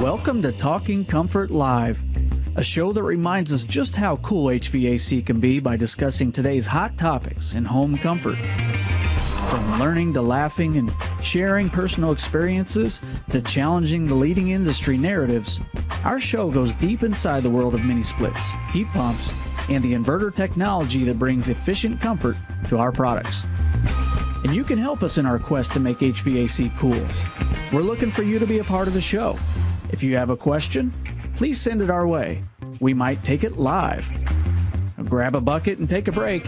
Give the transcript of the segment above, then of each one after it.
Welcome to Talking Comfort Live, a show that reminds us just how cool HVAC can be by discussing today's hot topics in home comfort. From learning to laughing and sharing personal experiences to challenging the leading industry narratives, our show goes deep inside the world of mini splits, heat pumps, and the inverter technology that brings efficient comfort to our products. And you can help us in our quest to make HVAC cool. We're looking for you to be a part of the show. If you have a question, please send it our way. We might take it live. Grab a bucket and take a break.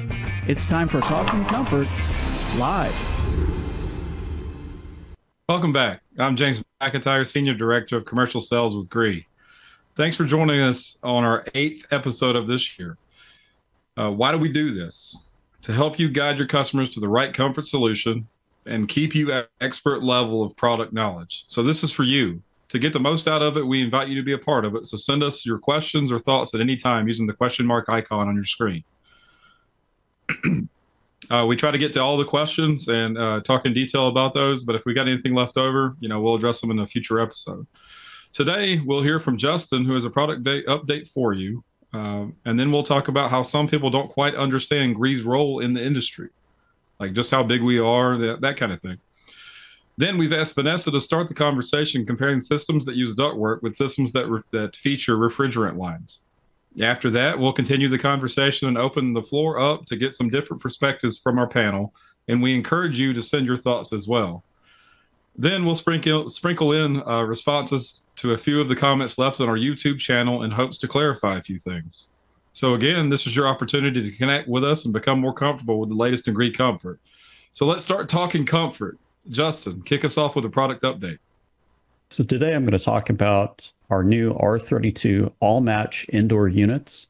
It's time for Talking Comfort live. Welcome back. I'm James McIntyre, Senior Director of Commercial Sales with GREE. Thanks for joining us on our eighth episode of this year. Uh, why do we do this? To help you guide your customers to the right comfort solution and keep you at expert level of product knowledge. So this is for you to get the most out of it, we invite you to be a part of it. So send us your questions or thoughts at any time using the question mark icon on your screen. uh, we try to get to all the questions and uh, talk in detail about those. But if we got anything left over, you know, we'll address them in a future episode. Today, we'll hear from Justin, who has a product day update for you. Um, and then we'll talk about how some people don't quite understand GREE's role in the industry, like just how big we are, that, that kind of thing. Then we've asked Vanessa to start the conversation comparing systems that use ductwork with systems that re- that feature refrigerant lines. After that, we'll continue the conversation and open the floor up to get some different perspectives from our panel, and we encourage you to send your thoughts as well. Then we'll sprinkle sprinkle in uh, responses to a few of the comments left on our YouTube channel in hopes to clarify a few things. So again, this is your opportunity to connect with us and become more comfortable with the latest in GREE comfort. So let's start talking comfort. Justin, kick us off with a product update. So today I'm going to talk about our new R32 all match indoor units.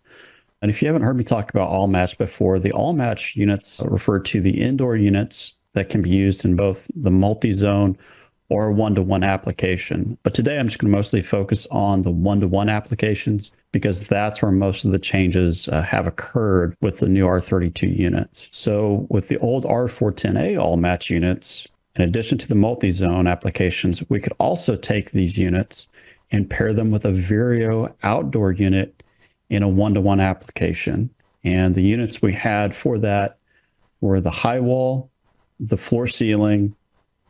And if you haven't heard me talk about all match before, the all match units refer to the indoor units that can be used in both the multi-zone or one-to-one application. But today I'm just going to mostly focus on the one-to-one applications because that's where most of the changes uh, have occurred with the new R32 units. So with the old R410A all match units, in addition to the multi-zone applications, we could also take these units and pair them with a Vireo outdoor unit in a one-to-one application. And the units we had for that were the high wall, the floor ceiling,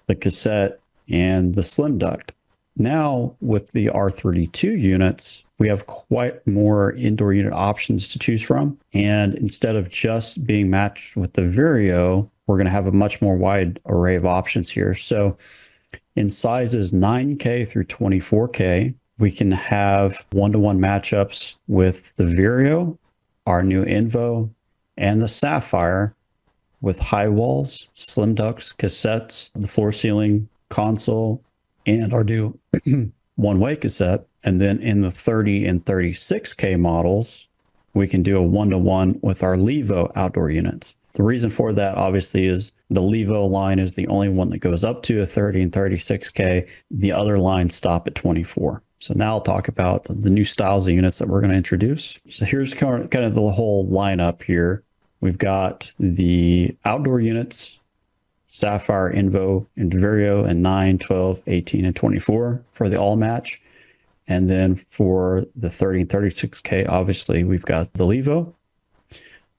the cassette, and the slim duct. Now with the R32 units, we have quite more indoor unit options to choose from. And instead of just being matched with the Vireo, we're going to have a much more wide array of options here. So in sizes 9K through 24K, we can have one-to-one matchups with the Vireo, our new Invo, and the Sapphire with high walls, slim ducts, cassettes, the floor ceiling console, and our new one-way cassette. And then in the 30 and 36K models, we can do a one-to-one with our Livo outdoor units. The reason for that obviously is the Livo line is the only one that goes up to a 30 and 36K. The other lines stop at 24. So now I'll talk about the new styles of units that we're going to introduce. So here's kind of the whole lineup here. We've got the outdoor units, Sapphire, Invo, and Vireo, and 9, 12, 18, and 24 for the all match. And then for the 30 and 36K, obviously, we've got the Livo,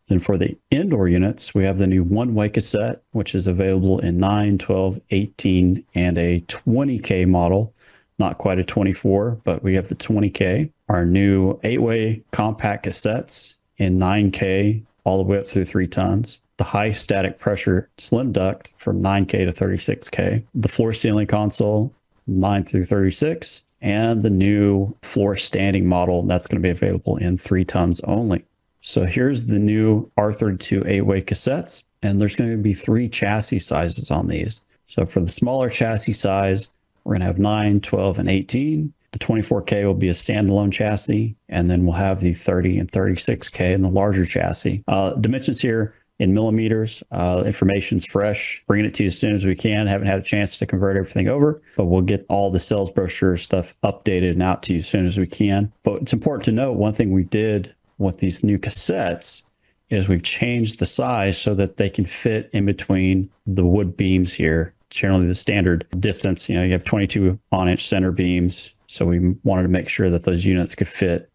then for the indoor units, we have the new one-way cassette, which is available in 9, 12, 18, and a 20K model. Not quite a 24, but we have the 20K. Our new eight-way compact cassettes in 9K all the way up through three tons. The high static pressure slim duct from 9K to 36K. The floor ceiling console, 9 through 36. And the new floor standing model that's going to be available in three tons only. So here's the new R32 eight-way cassettes, and there's going to be three chassis sizes on these. So for the smaller chassis size, we're going to have 9, 12, and 18. The 24K will be a standalone chassis, and then we'll have the 30 and 36K in the larger chassis. Uh, dimensions here in millimeters. Uh, information's fresh. Bringing it to you as soon as we can. Haven't had a chance to convert everything over, but we'll get all the sales brochure stuff updated and out to you as soon as we can. But it's important to note one thing we did with these new cassettes is we've changed the size so that they can fit in between the wood beams here generally the standard distance. You know, you have 22 on inch center beams. So we wanted to make sure that those units could fit.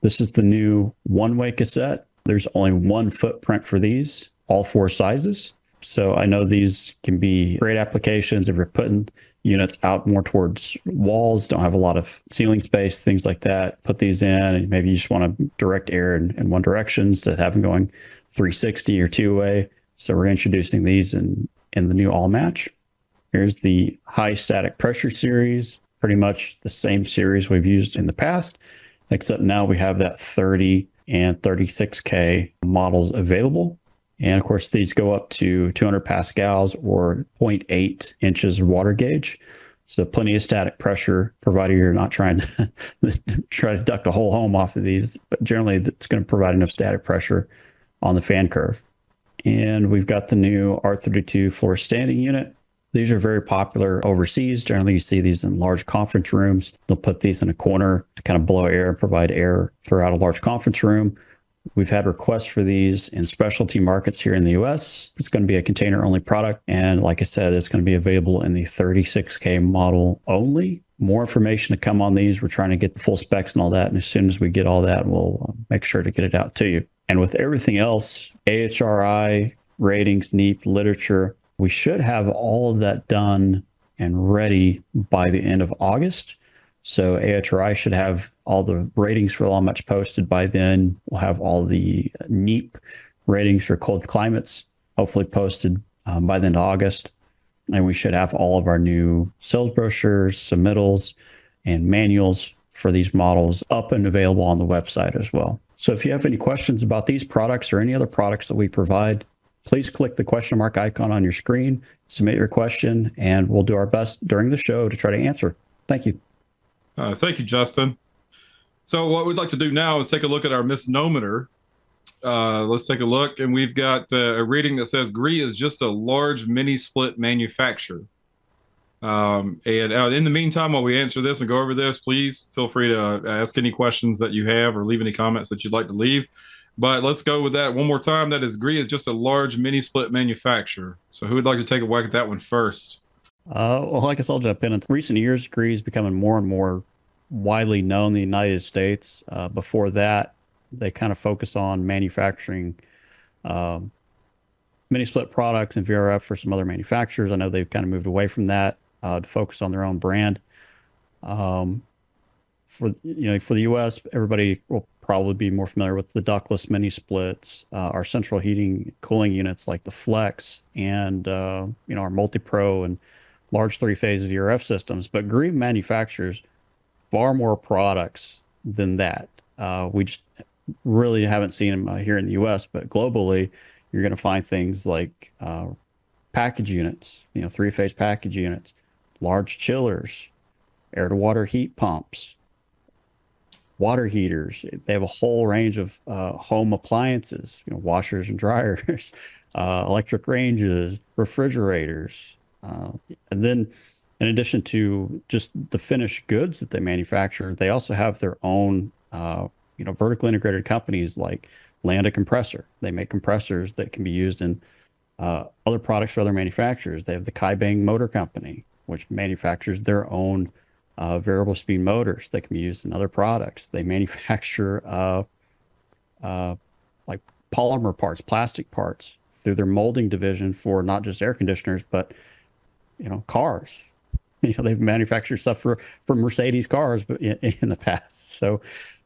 This is the new one way cassette. There's only one footprint for these, all four sizes. So I know these can be great applications if you're putting units out more towards walls, don't have a lot of ceiling space, things like that. Put these in, and maybe you just want to direct air in, in one direction instead of having going 360 or two way. So we're introducing these in, in the new all match. Here's the high static pressure series, pretty much the same series we've used in the past, except now we have that 30 and 36K models available. And of course, these go up to 200 pascals or 0.8 inches water gauge. So plenty of static pressure, provided you're not trying to try to duct a whole home off of these. But generally, it's going to provide enough static pressure on the fan curve. And we've got the new R32 floor standing unit. These are very popular overseas. Generally, you see these in large conference rooms. They'll put these in a corner to kind of blow air, provide air throughout a large conference room. We've had requests for these in specialty markets here in the US. It's going to be a container only product. And like I said, it's going to be available in the 36K model only. More information to come on these. We're trying to get the full specs and all that. And as soon as we get all that, we'll uh, make sure to get it out to you. And with everything else, AHRI, ratings, NEEP, literature, we should have all of that done and ready by the end of August. So AHRI should have all the ratings for all match posted by then. We'll have all the NEEP ratings for cold climates hopefully posted um, by the end of August. And we should have all of our new sales brochures, submittals, and manuals for these models up and available on the website as well. So if you have any questions about these products or any other products that we provide, please click the question mark icon on your screen, submit your question, and we'll do our best during the show to try to answer. Thank you. Uh, thank you, Justin. So what we'd like to do now is take a look at our misnomer. Uh, let's take a look, and we've got uh, a reading that says GREE is just a large mini split manufacturer. Um, and uh, in the meantime, while we answer this and go over this, please feel free to uh, ask any questions that you have or leave any comments that you'd like to leave. But let's go with that one more time. That is GREE is just a large mini split manufacturer. So who would like to take a whack at that one first? Uh, well, I guess I'll jump in. In recent years, GREE is becoming more and more widely known in the United States. Uh, before that, they kind of focus on manufacturing um, mini split products and VRF for some other manufacturers. I know they've kind of moved away from that uh, to focus on their own brand. Um, for you know, for the U.S., everybody will probably be more familiar with the ductless mini splits, uh, our central heating cooling units like the FLEXX, and uh, you know our MultiPRO and large three phase VRF systems, but GREE manufactures far more products than that. Uh, we just really haven't seen them uh, here in the US, but globally, you're going to find things like uh, package units, you know, three phase package units, large chillers, air to water heat pumps, water heaters. They have a whole range of uh, home appliances, you know, washers and dryers, uh, electric ranges, refrigerators, uh, and then, in addition to just the finished goods that they manufacture, they also have their own, uh, you know, vertically integrated companies like Landa Compressor. They make compressors that can be used in uh, other products for other manufacturers. They have the Kaibang Motor Company, which manufactures their own uh, variable speed motors that can be used in other products. They manufacture uh, uh, like polymer parts, plastic parts through their molding division for not just air conditioners, but you know, cars. You know, they've manufactured stuff for, for Mercedes cars in, in the past. So,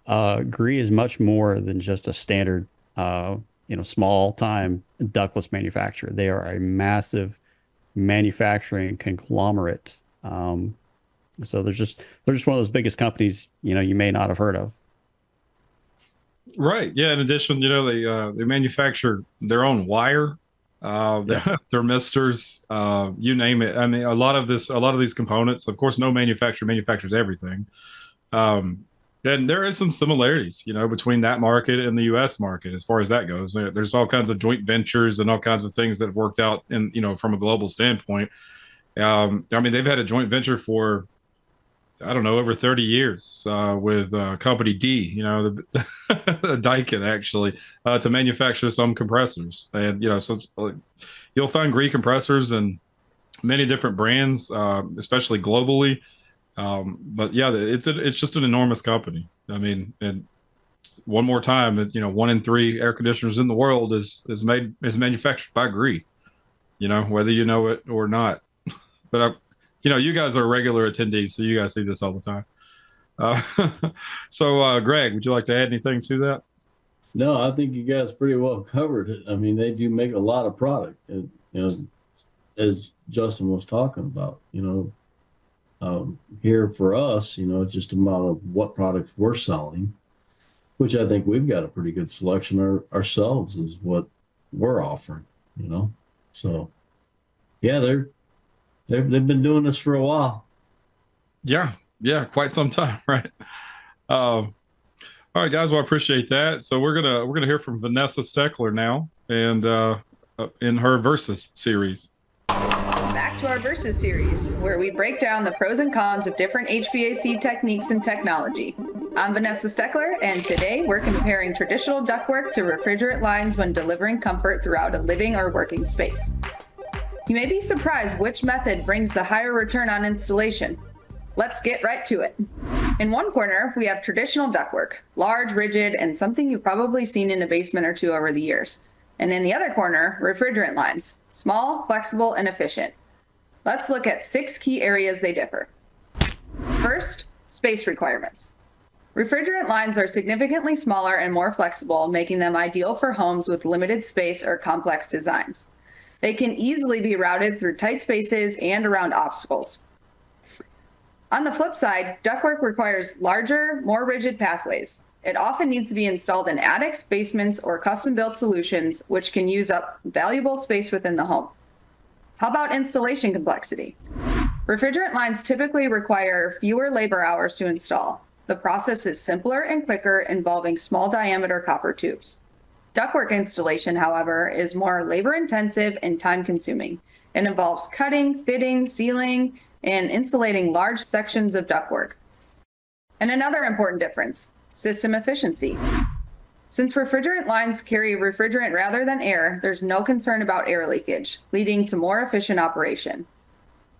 uh, GREE is much more than just a standard, uh, you know, small time ductless manufacturer. They are a massive manufacturing conglomerate. Um, so they're just they're just one of those biggest companies you know you may not have heard of. Right. Yeah. In addition, you know they uh, they manufacture their own wire uh, yeah. thermistors, uh, you name it. I mean, a lot of this, a lot of these components. Of course, no manufacturer manufactures everything, um, and there is some similarities, you know, between that market and the U.S. market as far as that goes. There's all kinds of joint ventures and all kinds of things that have worked out, in you know, from a global standpoint. Um, I mean, they've had a joint venture for I don't know, over 30 years uh, with uh, company D, you know, the, Daikin actually, uh, to manufacture some compressors. And, you know, so like, you'll find GREE compressors and many different brands, uh, especially globally. Um, but yeah, it's a, it's just an enormous company. I mean, and one more time, you know, one in three air conditioners in the world is is made is manufactured by Gree. You know, whether you know it or not. but I, you know, you guys are regular attendees, so you guys see this all the time. Uh, so, uh, Greg, would you like to add anything to that? No, I think you guys pretty well covered it. I mean, they do make a lot of product, and you know, as Justin was talking about, you know, um, here for us, you know, it's just a matter of what products we're selling, which I think we've got a pretty good selection our, ourselves is what we're offering, you know. So, yeah, they're they've they've been doing this for a while. Yeah, yeah, quite some time, right? Um, all right, guys. Well, I appreciate that. So we're gonna we're gonna hear from Vanessa Steckler now, and uh, uh in her versus series. Back to our versus series, where we break down the pros and cons of different HVAC techniques and technology. I'm Vanessa Steckler, and today we're comparing traditional ductwork to refrigerant lines when delivering comfort throughout a living or working space. You may be surprised which method brings the higher return on installation. Let's get right to it. In one corner, we have traditional ductwork, large, rigid, and something you've probably seen in a basement or two over the years. And in the other corner, refrigerant lines, small, flexible, and efficient. Let's look at six key areas they differ. First, space requirements. Refrigerant lines are significantly smaller and more flexible, making them ideal for homes with limited space or complex designs. They can easily be routed through tight spaces and around obstacles. On the flip side, ductwork requires larger, more rigid pathways. It often needs to be installed in attics, basements, or custom built solutions, which can use up valuable space within the home. How about installation complexity? Refrigerant lines typically require fewer labor hours to install. The process is simpler and quicker, involving small diameter copper tubes. Ductwork installation, however, is more labor intensive and time consuming. It involves cutting, fitting, sealing, and insulating large sections of ductwork. And another important difference system efficiency. Since refrigerant lines carry refrigerant rather than air, there's no concern about air leakage, leading to more efficient operation.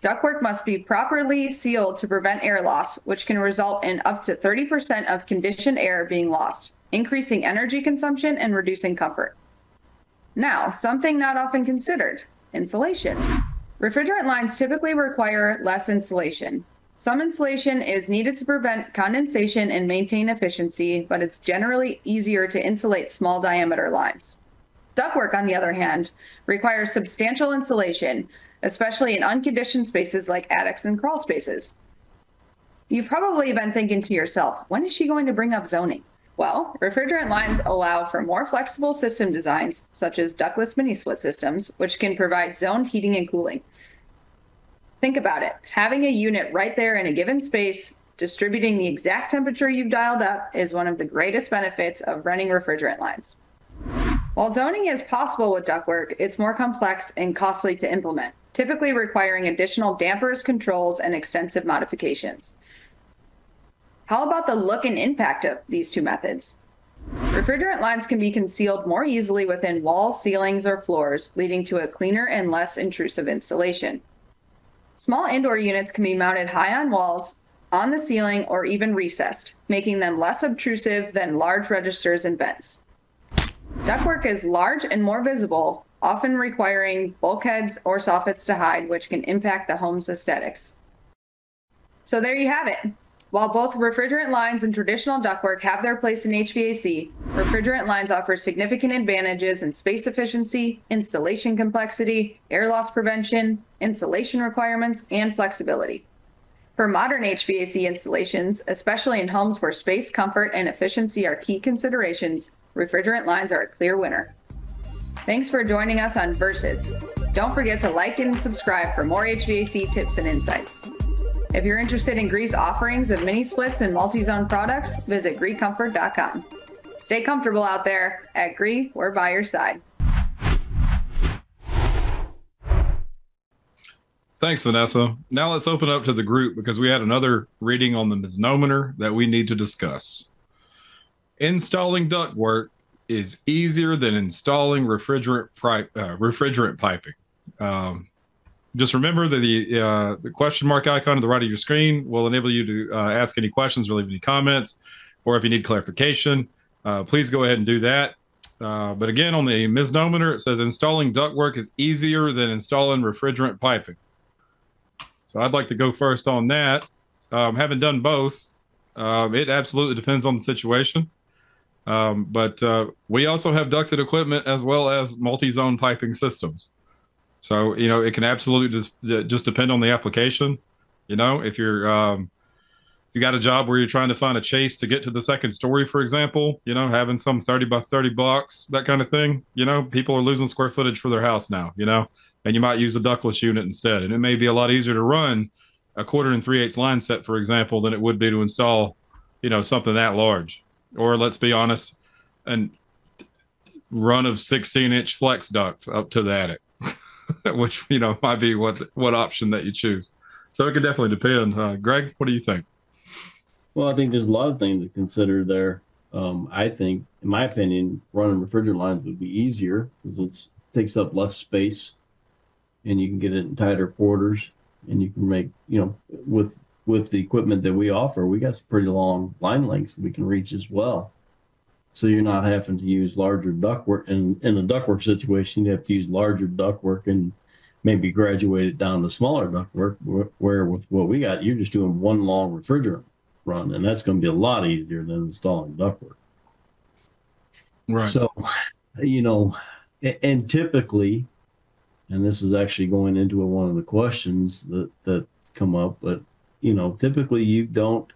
Ductwork must be properly sealed to prevent air loss, which can result in up to 30% of conditioned air being lost, increasing energy consumption and reducing comfort. Now, something not often considered insulation. Refrigerant lines typically require less insulation. Some insulation is needed to prevent condensation and maintain efficiency, but it's generally easier to insulate small diameter lines. Ductwork, on the other hand, requires substantial insulation, especially in unconditioned spaces like attics and crawl spaces. You've probably been thinking to yourself, when is she going to bring up zoning? Well, refrigerant lines allow for more flexible system designs, such as ductless mini split systems, which can provide zoned heating and cooling. Think about it. Having a unit right there in a given space, distributing the exact temperature you've dialed up, is one of the greatest benefits of running refrigerant lines. While zoning is possible with ductwork, it's more complex and costly to implement, typically requiring additional dampers, controls, and extensive modifications. How about the look and impact of these two methods? Refrigerant lines can be concealed more easily within walls, ceilings, or floors, leading to a cleaner and less intrusive installation. Small indoor units can be mounted high on walls, on the ceiling, or even recessed, making them less obtrusive than large registers and vents. Ductwork is large and more visible, often requiring bulkheads or soffits to hide, which can impact the home's aesthetics. So there you have it. While both refrigerant lines and traditional ductwork have their place in HVAC, refrigerant lines offer significant advantages in space efficiency, installation complexity, air loss prevention, insulation requirements, and flexibility. For modern HVAC installations, especially in homes where space, comfort, and efficiency are key considerations, refrigerant lines are a clear winner. Thanks for joining us on Versus. Don't forget to like and subscribe for more HVAC tips and insights. If you're interested in Gree's offerings of mini splits and multi-zone products, visit greecomfort.com. Stay comfortable out there. At Gree, we're by your side. Thanks, Vanessa. Now let's open up to the group because we had another reading on the misnomer that we need to discuss. Installing ductwork is easier than installing refrigerant, pri- uh, refrigerant piping. Um, just remember that the uh, the question mark icon to the right of your screen will enable you to uh, ask any questions or leave any comments, or if you need clarification, uh, please go ahead and do that. Uh, but again, on the misnomer, it says installing ductwork is easier than installing refrigerant piping. So I'd like to go first on that. Um, having done both, um, it absolutely depends on the situation. Um, but uh, we also have ducted equipment as well as multi-zone piping systems. So you know it can absolutely just just depend on the application. You know, if you're um, you got a job where you're trying to find a chase to get to the second story, for example, you know, having some 30 by 30 blocks, that kind of thing, you know, people are losing square footage for their house now, you know, and you might use a ductless unit instead. And it may be a lot easier to run a quarter and three eighths line set, for example, than it would be to install, you know, something that large. Or let's be honest, and run of 16 inch flex duct up to the attic, which, you know, might be what, what option that you choose. So it could definitely depend. Uh, Greg, what do you think? Well, I think there's a lot of things to consider there. Um, I think, in my opinion, running refrigerant lines would be easier because it takes up less space, and you can get it in tighter quarters, and you can make, you know, with with the equipment that we offer, we got some pretty long line lengths we can reach as well. So you're not having to use larger ductwork. And in a ductwork situation, you have to use larger ductwork and maybe graduate it down to smaller ductwork. Where with what we got, you're just doing one long refrigerant run, and that's going to be a lot easier than installing ductwork. Right. So, you know, and typically, and this is actually going into one of the questions that that come up, but you know, typically you don't,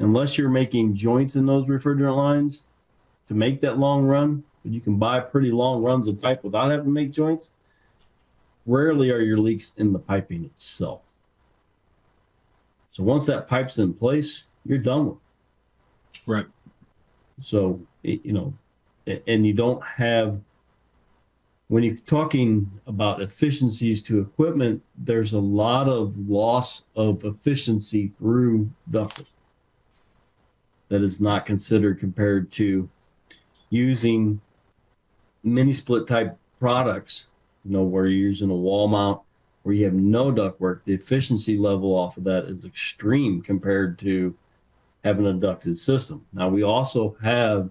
unless you're making joints in those refrigerant lines to make that long run. But you can buy pretty long runs of pipe without having to make joints. Rarely are your leaks in the piping itself. So once that pipe's in place, you're done with. It. Right. So you know, and you don't have when you're talking about efficiencies to equipment, there's a lot of loss of efficiency through ducting that is not considered compared to using mini split type products, you know, where you're using a wall mount where you have no ductwork, the efficiency level off of that is extreme compared to having a ducted system. Now, we also have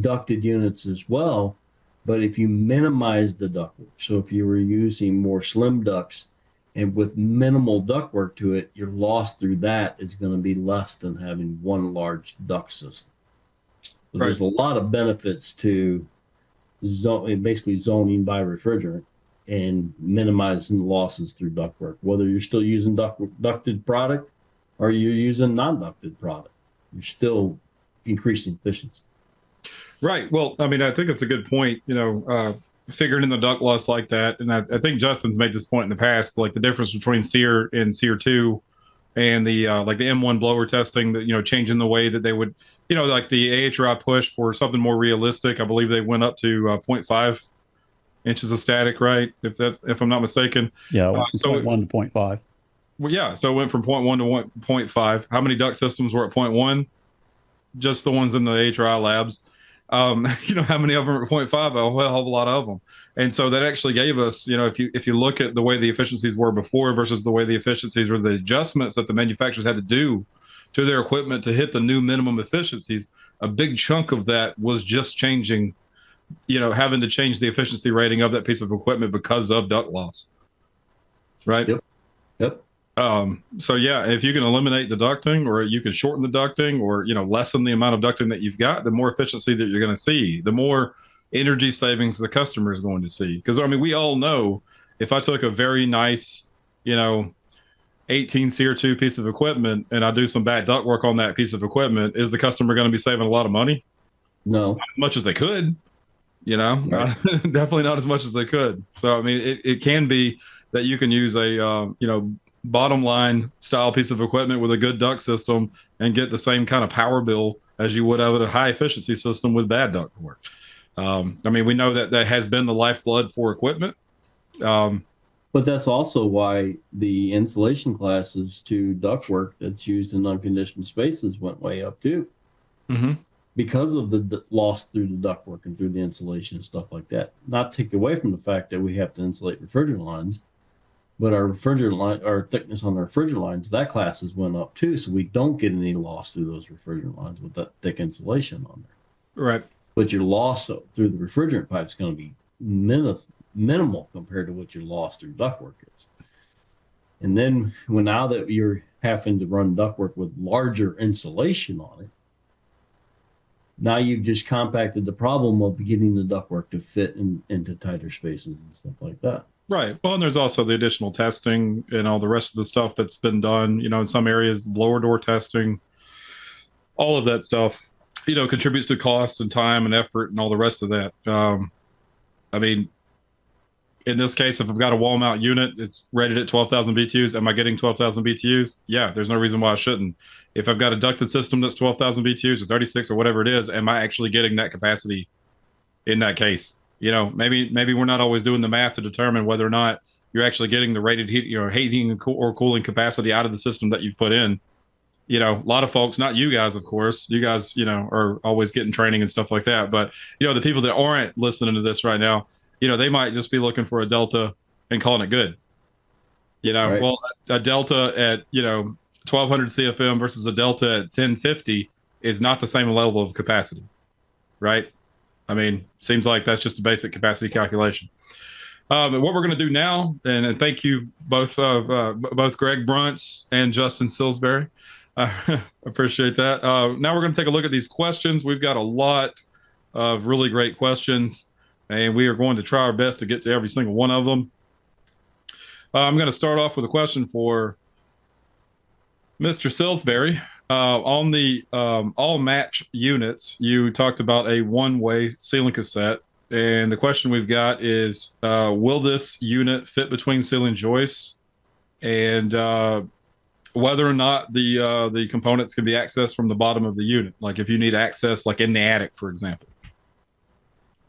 ducted units as well, but if you minimize the ductwork, so if you were using more slim ducts and with minimal ductwork to it, your loss through that is going to be less than having one large duct system. So right. There's a lot of benefits to zone, basically zoning by refrigerant and minimizing losses through ductwork, whether you're still using duct, ducted product or you're using non-ducted product. You're still increasing efficiency. Right. Well, I mean, I think it's a good point, you know, uh, figuring in the duct loss like that. And I, I, think Justin's made this point in the past, like the difference between SEER and SEER 2 and the uh, like the M1 blower testing that, you know, changing the way that they would, you know, like the AHRI push for something more realistic. I believe they went up to uh, 0.5 inches of static, right? If that, if I'm not mistaken. Yeah. Uh, so one to point five. Well, yeah. So it went from 0.1 to 1.5. How many duct systems were at 0.1? Just the ones in the HRI labs. Um, you know, how many of them are at 0.5? A whole hell a lot of them. And so that actually gave us, you know, if you if you look at the way the efficiencies were before versus the way the efficiencies were, the adjustments that the manufacturers had to do to their equipment to hit the new minimum efficiencies, a big chunk of that was just changing you know, having to change the efficiency rating of that piece of equipment because of duct loss. Right. Yep. Yep. Um, so yeah, if you can eliminate the ducting or you can shorten the ducting or, you know, lessen the amount of ducting that you've got, the more efficiency that you're going to see, the more energy savings the customer is going to see. Cause I mean, we all know if I took a very nice, you know, 18 SEER2 piece of equipment and I do some bad duct work on that piece of equipment, is the customer going to be saving a lot of money? No. Not as much as they could you know right. definitely not as much as they could so i mean it, it can be that you can use a uh, you know bottom line style piece of equipment with a good duct system and get the same kind of power bill as you would have at a high efficiency system with bad duct work um, i mean we know that that has been the lifeblood for equipment um, but that's also why the insulation classes to ductwork that's used in unconditioned spaces went way up too. Mm-hmm because of the, the loss through the ductwork and through the insulation and stuff like that. Not take away from the fact that we have to insulate refrigerant lines, but our refrigerant line, our thickness on the refrigerant lines, that classes went up too. So we don't get any loss through those refrigerant lines with that thick insulation on there. Right. But your loss through the refrigerant pipe is going to be min- minimal compared to what your loss through ductwork is. And then when now that you're having to run ductwork with larger insulation on it, now you've just compacted the problem of getting the ductwork to fit in, into tighter spaces and stuff like that. Right. Well, and there's also the additional testing and all the rest of the stuff that's been done. You know, in some areas, blower door testing, all of that stuff, you know, contributes to cost and time and effort and all the rest of that. Um, I mean, in this case, if I've got a wall mount unit, it's rated at 12,000 BTUs. Am I getting 12,000 BTUs? Yeah, there's no reason why I shouldn't. If I've got a ducted system that's 12,000 BTUs or 36 or whatever it is, am I actually getting that capacity in that case? You know, maybe maybe we're not always doing the math to determine whether or not you're actually getting the rated heat, you know, heating or cooling capacity out of the system that you've put in. You know, a lot of folks, not you guys, of course, you guys, you know, are always getting training and stuff like that. But you know, the people that aren't listening to this right now, you know, they might just be looking for a delta and calling it good. You know, right. well, a delta at you know 1200 CFM versus a delta at 1050 is not the same level of capacity, right? I mean, seems like that's just a basic capacity calculation. Um, what we're going to do now, and, and, thank you both of uh, both Greg Brunts and Justin Silsbury. I appreciate that. Uh, now we're going to take a look at these questions. We've got a lot of really great questions, and we are going to try our best to get to every single one of them. Uh, I'm going to start off with a question for Mr. Silsbury. Uh, on the um, all match units, you talked about a one way ceiling cassette. And the question we've got is uh, Will this unit fit between ceiling joists? And uh, whether or not the uh, the components can be accessed from the bottom of the unit, like if you need access, like in the attic, for example.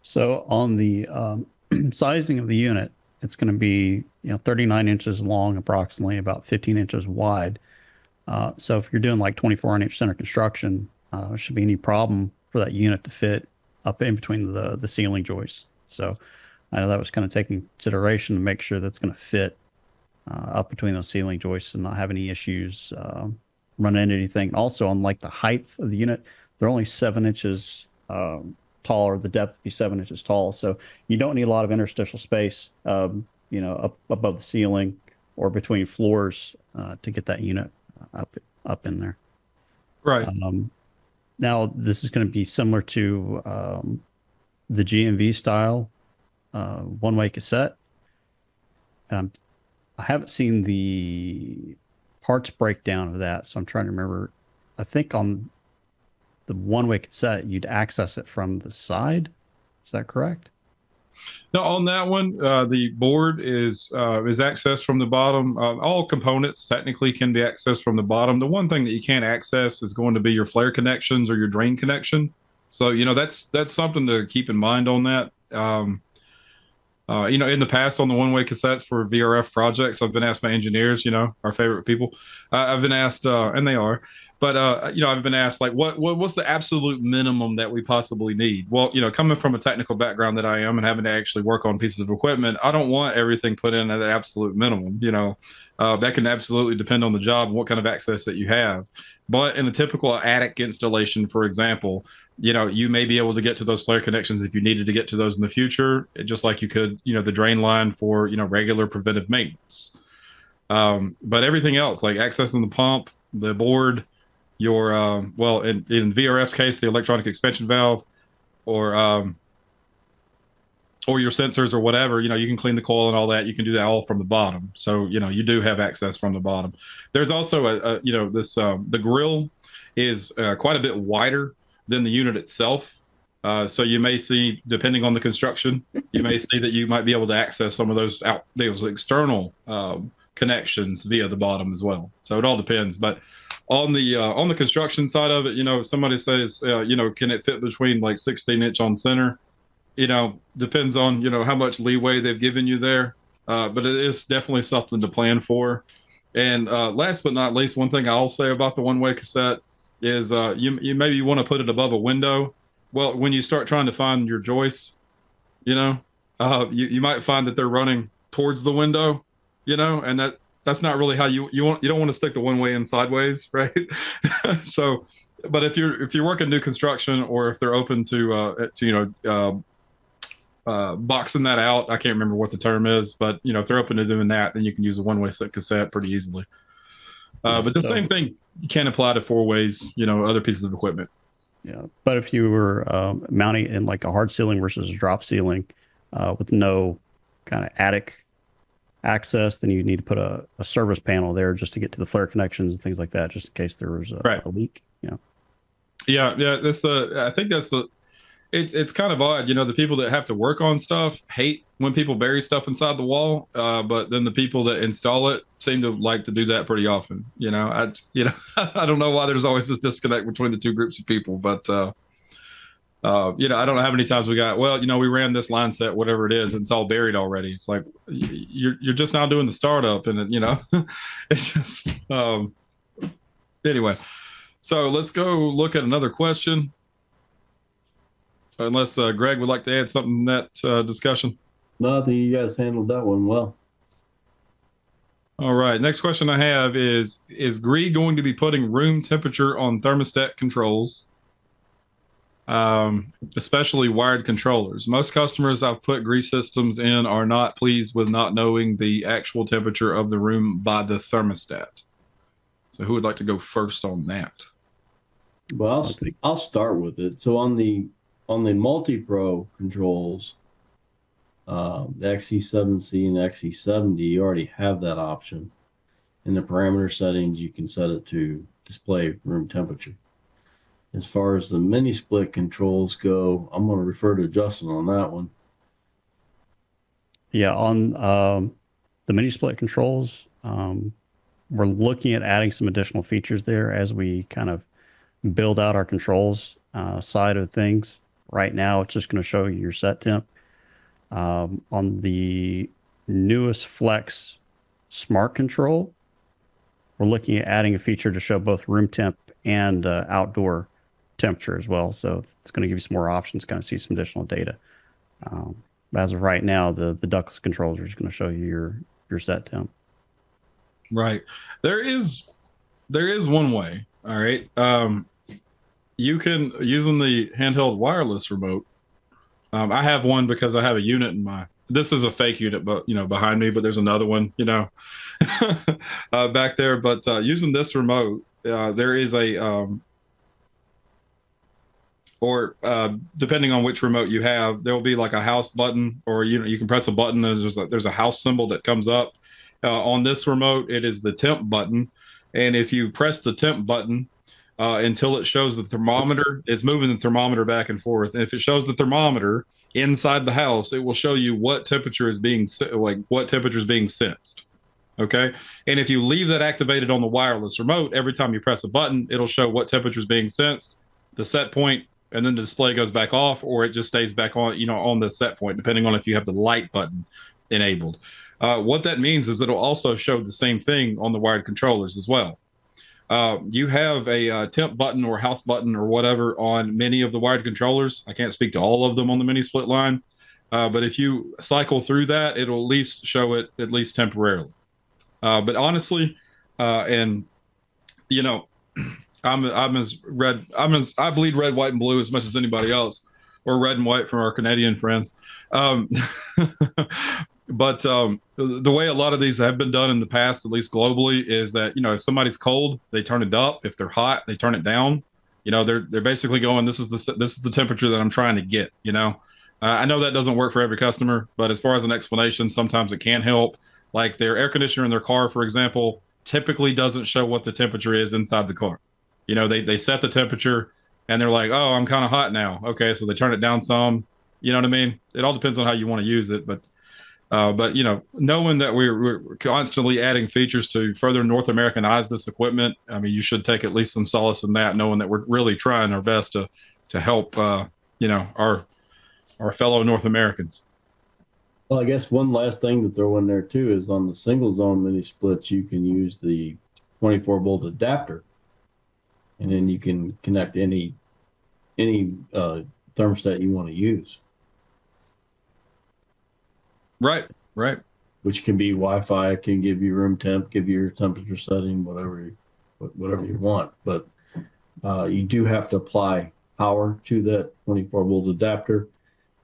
So on the um, sizing of the unit, it's going to be you know 39 inches long, approximately about 15 inches wide. Uh, so if you're doing like 24 inch center construction, uh, should be any problem for that unit to fit up in between the the ceiling joists. So I know that was kind of taking consideration to make sure that's going to fit uh, up between those ceiling joists and not have any issues um, running into anything. Also, on like the height of the unit, they're only seven inches um, taller. The depth be seven inches tall, so you don't need a lot of interstitial space, um, you know, up above the ceiling or between floors uh, to get that unit up up in there. Right. Um, now this is going to be similar to um, the GMV style uh, one-way cassette. And I'm, I haven't seen the parts breakdown of that, so I'm trying to remember. I think on the one-way cassette, you'd access it from the side. Is that correct? No, on that one, uh, the board is uh, is accessed from the bottom. Uh, all components technically can be accessed from the bottom. The one thing that you can't access is going to be your flare connections or your drain connection. So you know that's that's something to keep in mind on that. Um, uh, you know, in the past on the one-way cassettes for VRF projects, I've been asked by engineers, you know, our favorite people. Uh, I've been asked, uh, and they are, but uh, you know, I've been asked like, what, what what's the absolute minimum that we possibly need? Well, you know, coming from a technical background that I am and having to actually work on pieces of equipment, I don't want everything put in at an absolute minimum. You know, uh, that can absolutely depend on the job and what kind of access that you have. But in a typical attic installation, for example, you know, you may be able to get to those flare connections if you needed to get to those in the future, just like you could, you know, the drain line for you know regular preventive maintenance. Um, but everything else, like accessing the pump, the board your um, well in, in VRF's case the electronic expansion valve or um, or your sensors or whatever you know you can clean the coil and all that. You can do that all from the bottom. So you know you do have access from the bottom. There's also a, a you know this um, the grill is uh, quite a bit wider than the unit itself. Uh, so you may see depending on the construction you may see that you might be able to access some of those out those external um, connections via the bottom as well. So it all depends. But on the uh, on the construction side of it, you know, somebody says, uh, you know, can it fit between like 16 inch on center? You know, depends on you know how much leeway they've given you there, uh, but it is definitely something to plan for. And uh, last but not least, one thing I'll say about the one way cassette is uh, you you maybe you want to put it above a window. Well, when you start trying to find your joists, you know, uh, you you might find that they're running towards the window you know, and that that's not really how you you want you don't want to stick the one way in sideways, right? so, but if you're if you're working new construction or if they're open to uh, to you know. Uh, uh, boxing that out. I can't remember what the term is, but you know, if they're open to doing that, then you can use a one-way set cassette pretty easily. Uh, but the so, same thing can apply to four ways, you know, other pieces of equipment. Yeah, but if you were um, mounting in like a hard ceiling versus a drop ceiling uh, with no kind of attic access, then you need to put a, a, service panel there just to get to the flare connections and things like that, just in case there was a, right. a leak. Yeah. Yeah, yeah. That's the. I think that's the it's it's kind of odd, you know. The people that have to work on stuff hate when people bury stuff inside the wall, uh, but then the people that install it seem to like to do that pretty often. You know, I you know I don't know why there's always this disconnect between the two groups of people, but uh, uh, you know I don't know how many times we got. Well, you know, we ran this line set, whatever it is, and it's all buried already. It's like you're you're just now doing the startup, and you know, it's just um, anyway. So let's go look at another question unless uh, Greg would like to add something to that uh, discussion. No, I think you guys handled that one well. All right. Next question I have is Is GREE going to be putting room temperature on thermostat controls, um, especially wired controllers? Most customers I've put GREE's systems in are not pleased with not knowing the actual temperature of the room by the thermostat. So, who would like to go first on that? Well, I'll, I'll start with it. So, on the on the MultiPRO controls, uh, the XC7C and XC70, you already have that option. In the parameter settings, you can set it to display room temperature. As far as the mini split controls go, I'm going to refer to Justin on that one. Yeah, on um, the mini split controls, um, we're looking at adding some additional features there as we kind of build out our controls uh, side of things. Right now, it's just going to show you your set temp. Um, on the newest FLEXX Smart Control, we're looking at adding a feature to show both room temp and uh, outdoor temperature as well. So it's going to give you some more options, kind of see some additional data. Um, as of right now, the the ductless controls are just going to show you your your set temp. Right. There is there is one way. All right. Um, you can using the handheld wireless remote. Um, I have one because I have a unit in my. This is a fake unit, but you know, behind me. But there's another one, you know, uh, back there. But uh, using this remote, uh, there is a, um, or uh, depending on which remote you have, there will be like a house button, or you know, you can press a button and there's a, there's a house symbol that comes up. Uh, on this remote, it is the temp button, and if you press the temp button, uh, until it shows the thermometer. It's moving the thermometer back and forth. And if it shows the thermometer inside the house, it will show you what temperature is being like what temperature is being sensed. Okay. And if you leave that activated on the wireless remote, every time you press a button, it'll show what temperature is being sensed, the set point, and then the display goes back off, or it just stays back on, you know, on the set point, depending on if you have the light button enabled. Uh, what that means is it'll also show the same thing on the wired controllers as well. Uh, you have a uh, temp button or house button or whatever on many of the wired controllers. I can't speak to all of them on the mini split line, uh, but if you cycle through that, it'll at least show it at least temporarily. Uh, but honestly, uh, and you know, I'm I'm as red. I'm as I bleed red, white, and blue as much as anybody else, or red and white from our Canadian friends. Um, but um, the way a lot of these have been done in the past, at least globally, is that you know if somebody's cold, they turn it up. If they're hot, they turn it down. You know, they're they're basically going. This is the this is the temperature that I'm trying to get. You know, uh, I know that doesn't work for every customer, but as far as an explanation, sometimes it can help. Like their air conditioner in their car, for example, typically doesn't show what the temperature is inside the car. You know, they they set the temperature and they're like, oh, I'm kind of hot now. Okay, so they turn it down some. You know what I mean? It all depends on how you want to use it, but uh, but you know, knowing that we're, we're, constantly adding features to further North Americanize this equipment, I mean, you should take at least some solace in that, knowing that we're really trying our best to to help, uh, you know, our our fellow North Americans. Well, I guess one last thing to throw in there too is on the single zone mini splits, you can use the 24 volt adapter, and then you can connect any any uh, thermostat you want to use. Right, right. which can be Wi-Fi, can give you room temp, give you your temperature setting, whatever you, whatever you want. But uh, you do have to apply power to that 24 volt adapter.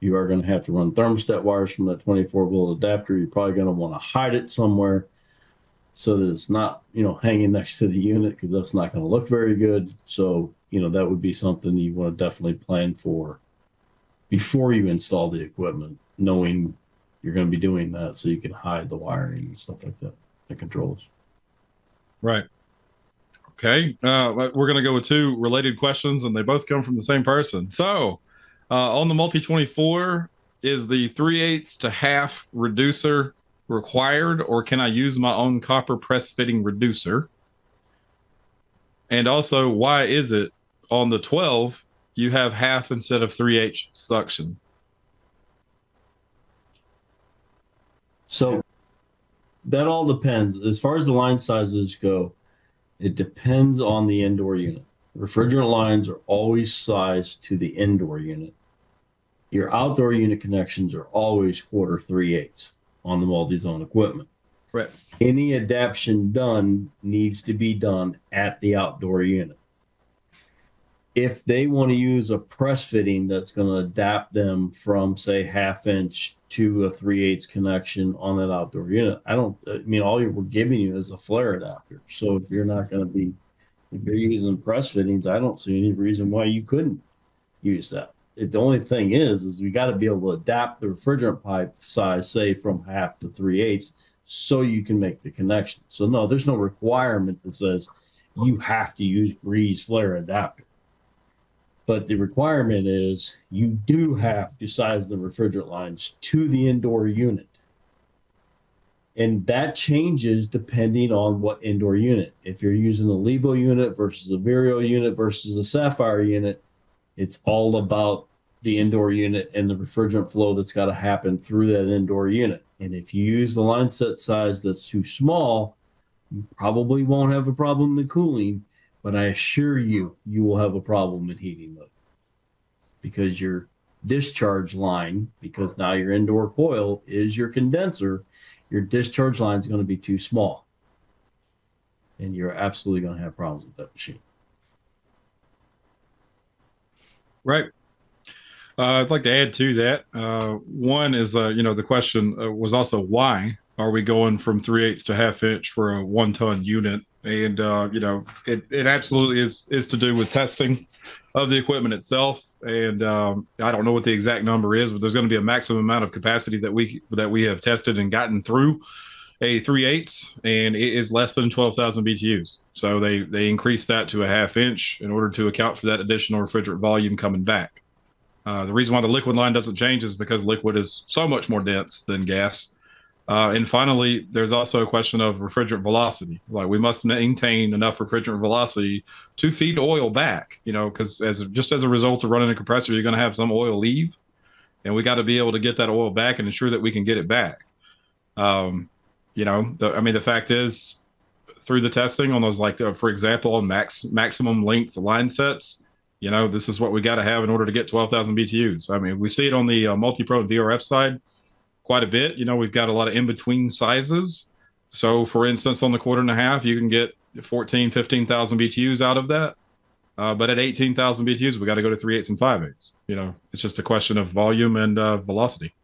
You are going to have to run thermostat wires from that 24 volt adapter. You're probably going to want to hide it somewhere so that it's not, you know, hanging next to the unit because that's not going to look very good. So, you know, that would be something you want to definitely plan for before you install the equipment, knowing you're going to be doing that so you can hide the wiring and stuff like that, the controls. Right. Okay. Uh, we're going to go with two related questions, and they both come from the same person. So, uh, on the Multi 24, is the 3 eighths to half reducer required, or can I use my own copper press fitting reducer? And also, why is it on the 12 you have half instead of 3H suction? So that all depends. As far as the line sizes go, it depends on the indoor unit. Refrigerant lines are always sized to the indoor unit. Your outdoor unit connections are always quarter three eighths on the multi-zone equipment. Right. Any adaptation done needs to be done at the outdoor unit. If they want to use a press fitting that's going to adapt them from say half inch to a three eighths connection on that outdoor unit, I don't. I mean, all you we're giving you is a flare adapter. So if you're not going to be, if you're using press fittings, I don't see any reason why you couldn't use that it, the only thing is, is we got to be able to adapt the refrigerant pipe size, say from half to three eighths, so you can make the connection. So no, there's no requirement that says you have to use GREE's flare adapter. But the requirement is you do have to size the refrigerant lines to the indoor unit. And that changes depending on what indoor unit. If you're using a Livo unit versus a Vireo unit versus a Sapphire unit, it's all about the indoor unit and the refrigerant flow that's got to happen through that indoor unit. And if you use the line set size that's too small, you probably won't have a problem in cooling, but I assure you, you will have a problem in heating mode because your discharge line, because now your indoor coil is your condenser, your discharge line is going to be too small. And you're absolutely going to have problems with that machine. Right. Uh, I'd like to add to that. Uh, one is, uh, you know, the question uh, was also why are we going from three eighths to half inch for a one ton unit? And uh, you know, it it absolutely is is to do with testing of the equipment itself. And um, I don't know what the exact number is, but there's going to be a maximum amount of capacity that we that we have tested and gotten through a three eighths, and it is less than twelve thousand BTUs. So they they increased that to a half inch in order to account for that additional refrigerant volume coming back. Uh, the reason why the liquid line doesn't change is because liquid is so much more dense than gas. Uh, and finally, there's also a question of refrigerant velocity. Like we must maintain enough refrigerant velocity to feed oil back. You know, because as just as a result of running a compressor, you're going to have some oil leave, and we got to be able to get that oil back and ensure that we can get it back. Um, you know, the, I mean, the fact is, through the testing on those, like, uh, for example, on max maximum length line sets, you know, this is what we got to have in order to get 12,000 BTUs. I mean, we see it on the uh, MultiPRO VRF side quite a bit. You know, we've got a lot of in-between sizes. So, for instance, on the quarter and a half, you can get 14, 15,000 BTUs out of that. Uh, but at 18,000 BTUs, we got to go to three eighths and five eighths. You know, it's just a question of volume and uh, velocity.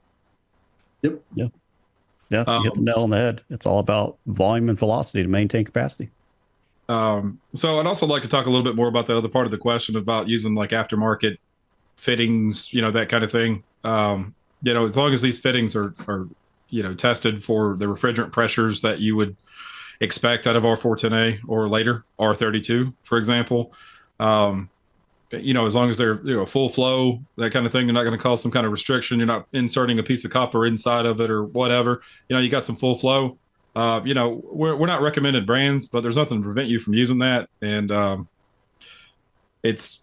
Yep. Yep. Yeah, you hit the um, nail on the head. It's all about volume and velocity to maintain capacity. Um, so I'd also like to talk a little bit more about the other part of the question about using like aftermarket fittings, you know, that kind of thing. Um, you know, as long as these fittings are are you know tested for the refrigerant pressures that you would expect out of R410A or later R32, for example. Um, you know, as long as they're you know full flow, that kind of thing, you're not going to cause some kind of restriction. You're not inserting a piece of copper inside of it or whatever. You know, you got some full flow. Uh, you know, we're we're not recommended brands, but there's nothing to prevent you from using that, and um, it's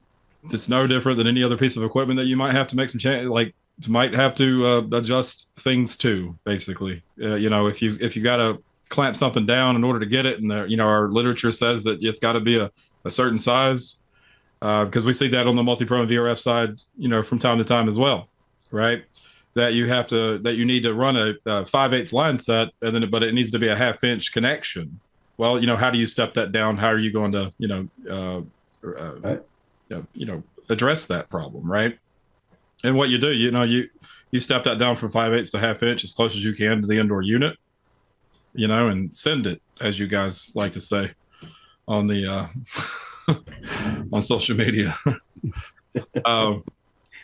it's no different than any other piece of equipment that you might have to make some change, like might have to uh, adjust things to. Basically, uh, you know, if you if you got to clamp something down in order to get it, and there, you know, our literature says that it's got to be a, a certain size because uh, we see that on the MultiPRO and VRF side, you know, from time to time as well, right? that you have to that you need to run a, a five eighths line set and then but it needs to be a half inch connection well you know how do you step that down how are you going to you know uh, uh, Right. you know address that problem right and what you do you know you you step that down from five eighths to half inch as close as you can to the indoor unit you know and send it as you guys like to say on the uh on social media um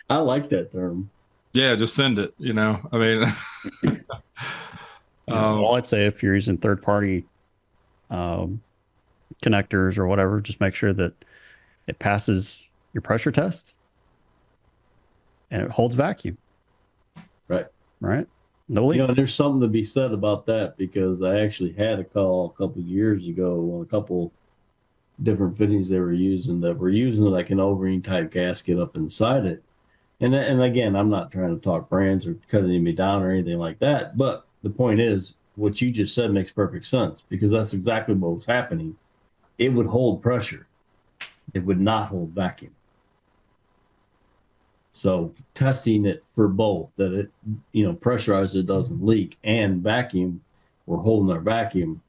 I like that term. yeah just send it you know i mean um, Well, I'd say if you're using third party um, connectors or whatever, just make sure that it passes your pressure test and it holds vacuum. Right. Right. No You know, there's something to be said about that because I actually had a call a couple of years ago on a couple different fittings they were using that were using like an O-ring type gasket up inside it. And and again, I'm not trying to talk brands or cut any down or anything like that, but the point is what you just said makes perfect sense because that's exactly what was happening. It would hold pressure. It would not hold vacuum. So testing it for both that it you know pressurized it doesn't leak and vacuum we're holding our vacuum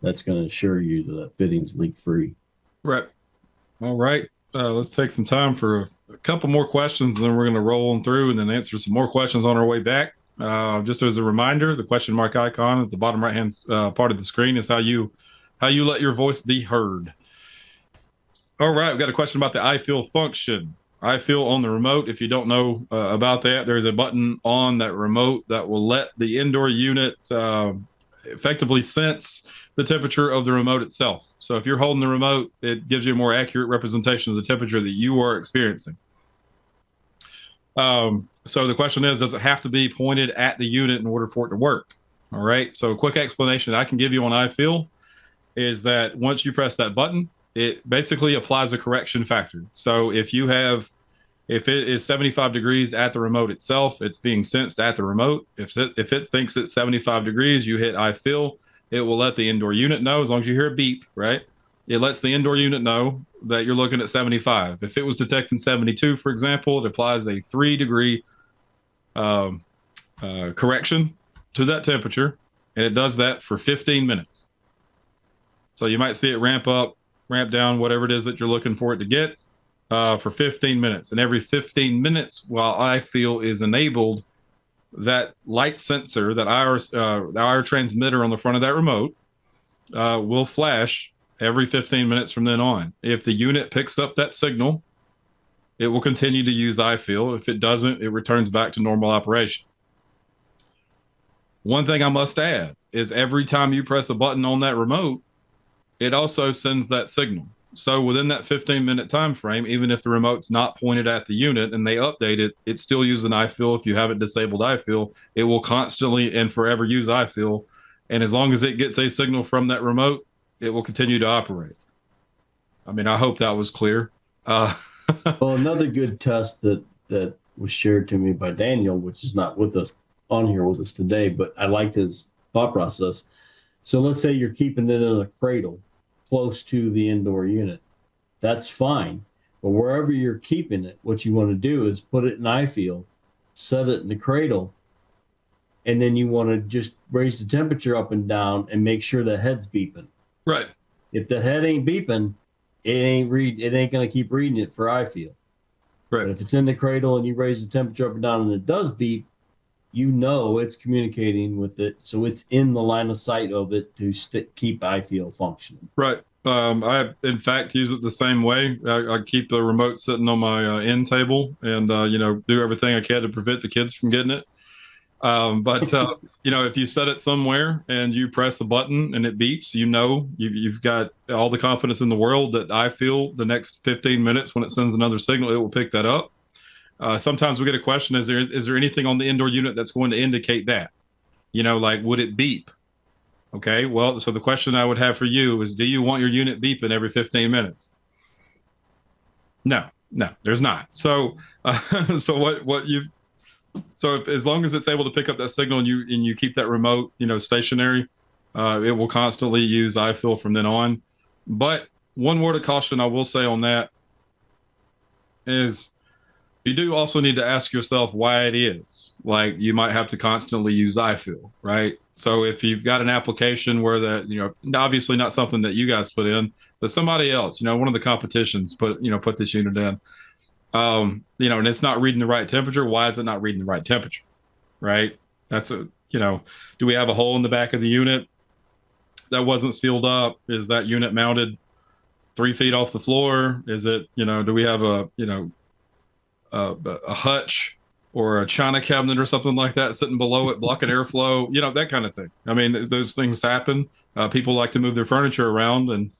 that's going to assure you that fitting's leak free Right. All right. Uh, let's take some time for a, a couple more questions, and then we're going to roll on through and then answer some more questions on our way back. Uh, just as a reminder, the question mark icon at the bottom right hand uh, part of the screen is how you how you let your voice be heard. All right, we've got a question about the iFeel function. iFeel on the remote. If you don't know uh, about that, there's a button on that remote that will let the indoor unit uh, effectively sense the temperature of the remote itself. So if you're holding the remote, it gives you a more accurate representation of the temperature that you are experiencing. Um, so the question is, does it have to be pointed at the unit in order for it to work? All right. So a quick explanation I can give you on iFeel is that once you press that button, it basically applies a correction factor. So if you have if it is 75 degrees at the remote itself, it's being sensed at the remote. If it, if it thinks it's 75 degrees, you hit iFeel, it will let the indoor unit know as long as you hear a beep, right? It lets the indoor unit know that you're looking at 75. If it was detecting 72, for example, it applies a three degree um, uh, correction to that temperature, and it does that for 15 minutes. So you might see it ramp up, ramp down, whatever it is that you're looking for it to get uh, for 15 minutes. And every 15 minutes, while iFeel is enabled, that light sensor, that our uh, our transmitter on the front of that remote, uh, will flash every 15 minutes from then on. If the unit picks up that signal, it will continue to use iFeel. If it doesn't, it returns back to normal operation. One thing I must add is every time you press a button on that remote, it also sends that signal. So within that 15 minute time frame, even if the remote's not pointed at the unit and they update it, it still uses an iFeel. If you haven't disabled iFeel, it will constantly and forever use iFeel. And as long as it gets a signal from that remote, it will continue to operate. I mean, I hope that was clear. Uh, well another good test that that was shared to me by daniel which is not with us on here with us today but i liked his thought process so let's say you're keeping it in a cradle close to the indoor unit that's fine but wherever you're keeping it what you want to do is put it in iFeel, set it in the cradle and then you want to just raise the temperature up and down and make sure the head's beeping right. if the head ain't beeping it ain't read it ain't gonna keep reading it for iFeel. Right. But if it's in the cradle and you raise the temperature up and down and it does beep, you know it's communicating with it, so it's in the line of sight of it to st- keep iFeel functioning. Right. Um, I, in fact, use it the same way. I, I keep the remote sitting on my uh, end table and, uh, you know, do everything I can to prevent the kids from getting it. Um, but, uh, you know, if you set it somewhere and you press the button and it beeps, you know, you, you've got all the confidence in the world that iFeel the next 15 minutes when it sends another signal, it will pick that up. Uh, sometimes we get a question: Is there is there anything on the indoor unit that's going to indicate that? You know, like would it beep? Okay, well, so the question I would have for you is: Do you want your unit beeping every 15 minutes? No, no, there's not. So, uh, so what what you so if, as long as it's able to pick up that signal and you and you keep that remote, you know, stationary, uh, it will constantly use iFeel from then on. But one word of caution I will say on that is You do also need to ask yourself why it is. Like you might have to constantly use iFeel, right? So if you've got an application where that, you know, obviously not something that you guys put in, but somebody else, you know, one of the competitions put, you know, put this unit in, um, you know, and it's not reading the right temperature. Why is it not reading the right temperature? Right. That's a, you know, do we have a hole in the back of the unit that wasn't sealed up? Is that unit mounted three feet off the floor? Is it, you know, do we have a, you know, a, a hutch or a china cabinet or something like that sitting below it, blocking airflow, you know, that kind of thing. I mean, those things happen. Uh, people like to move their furniture around and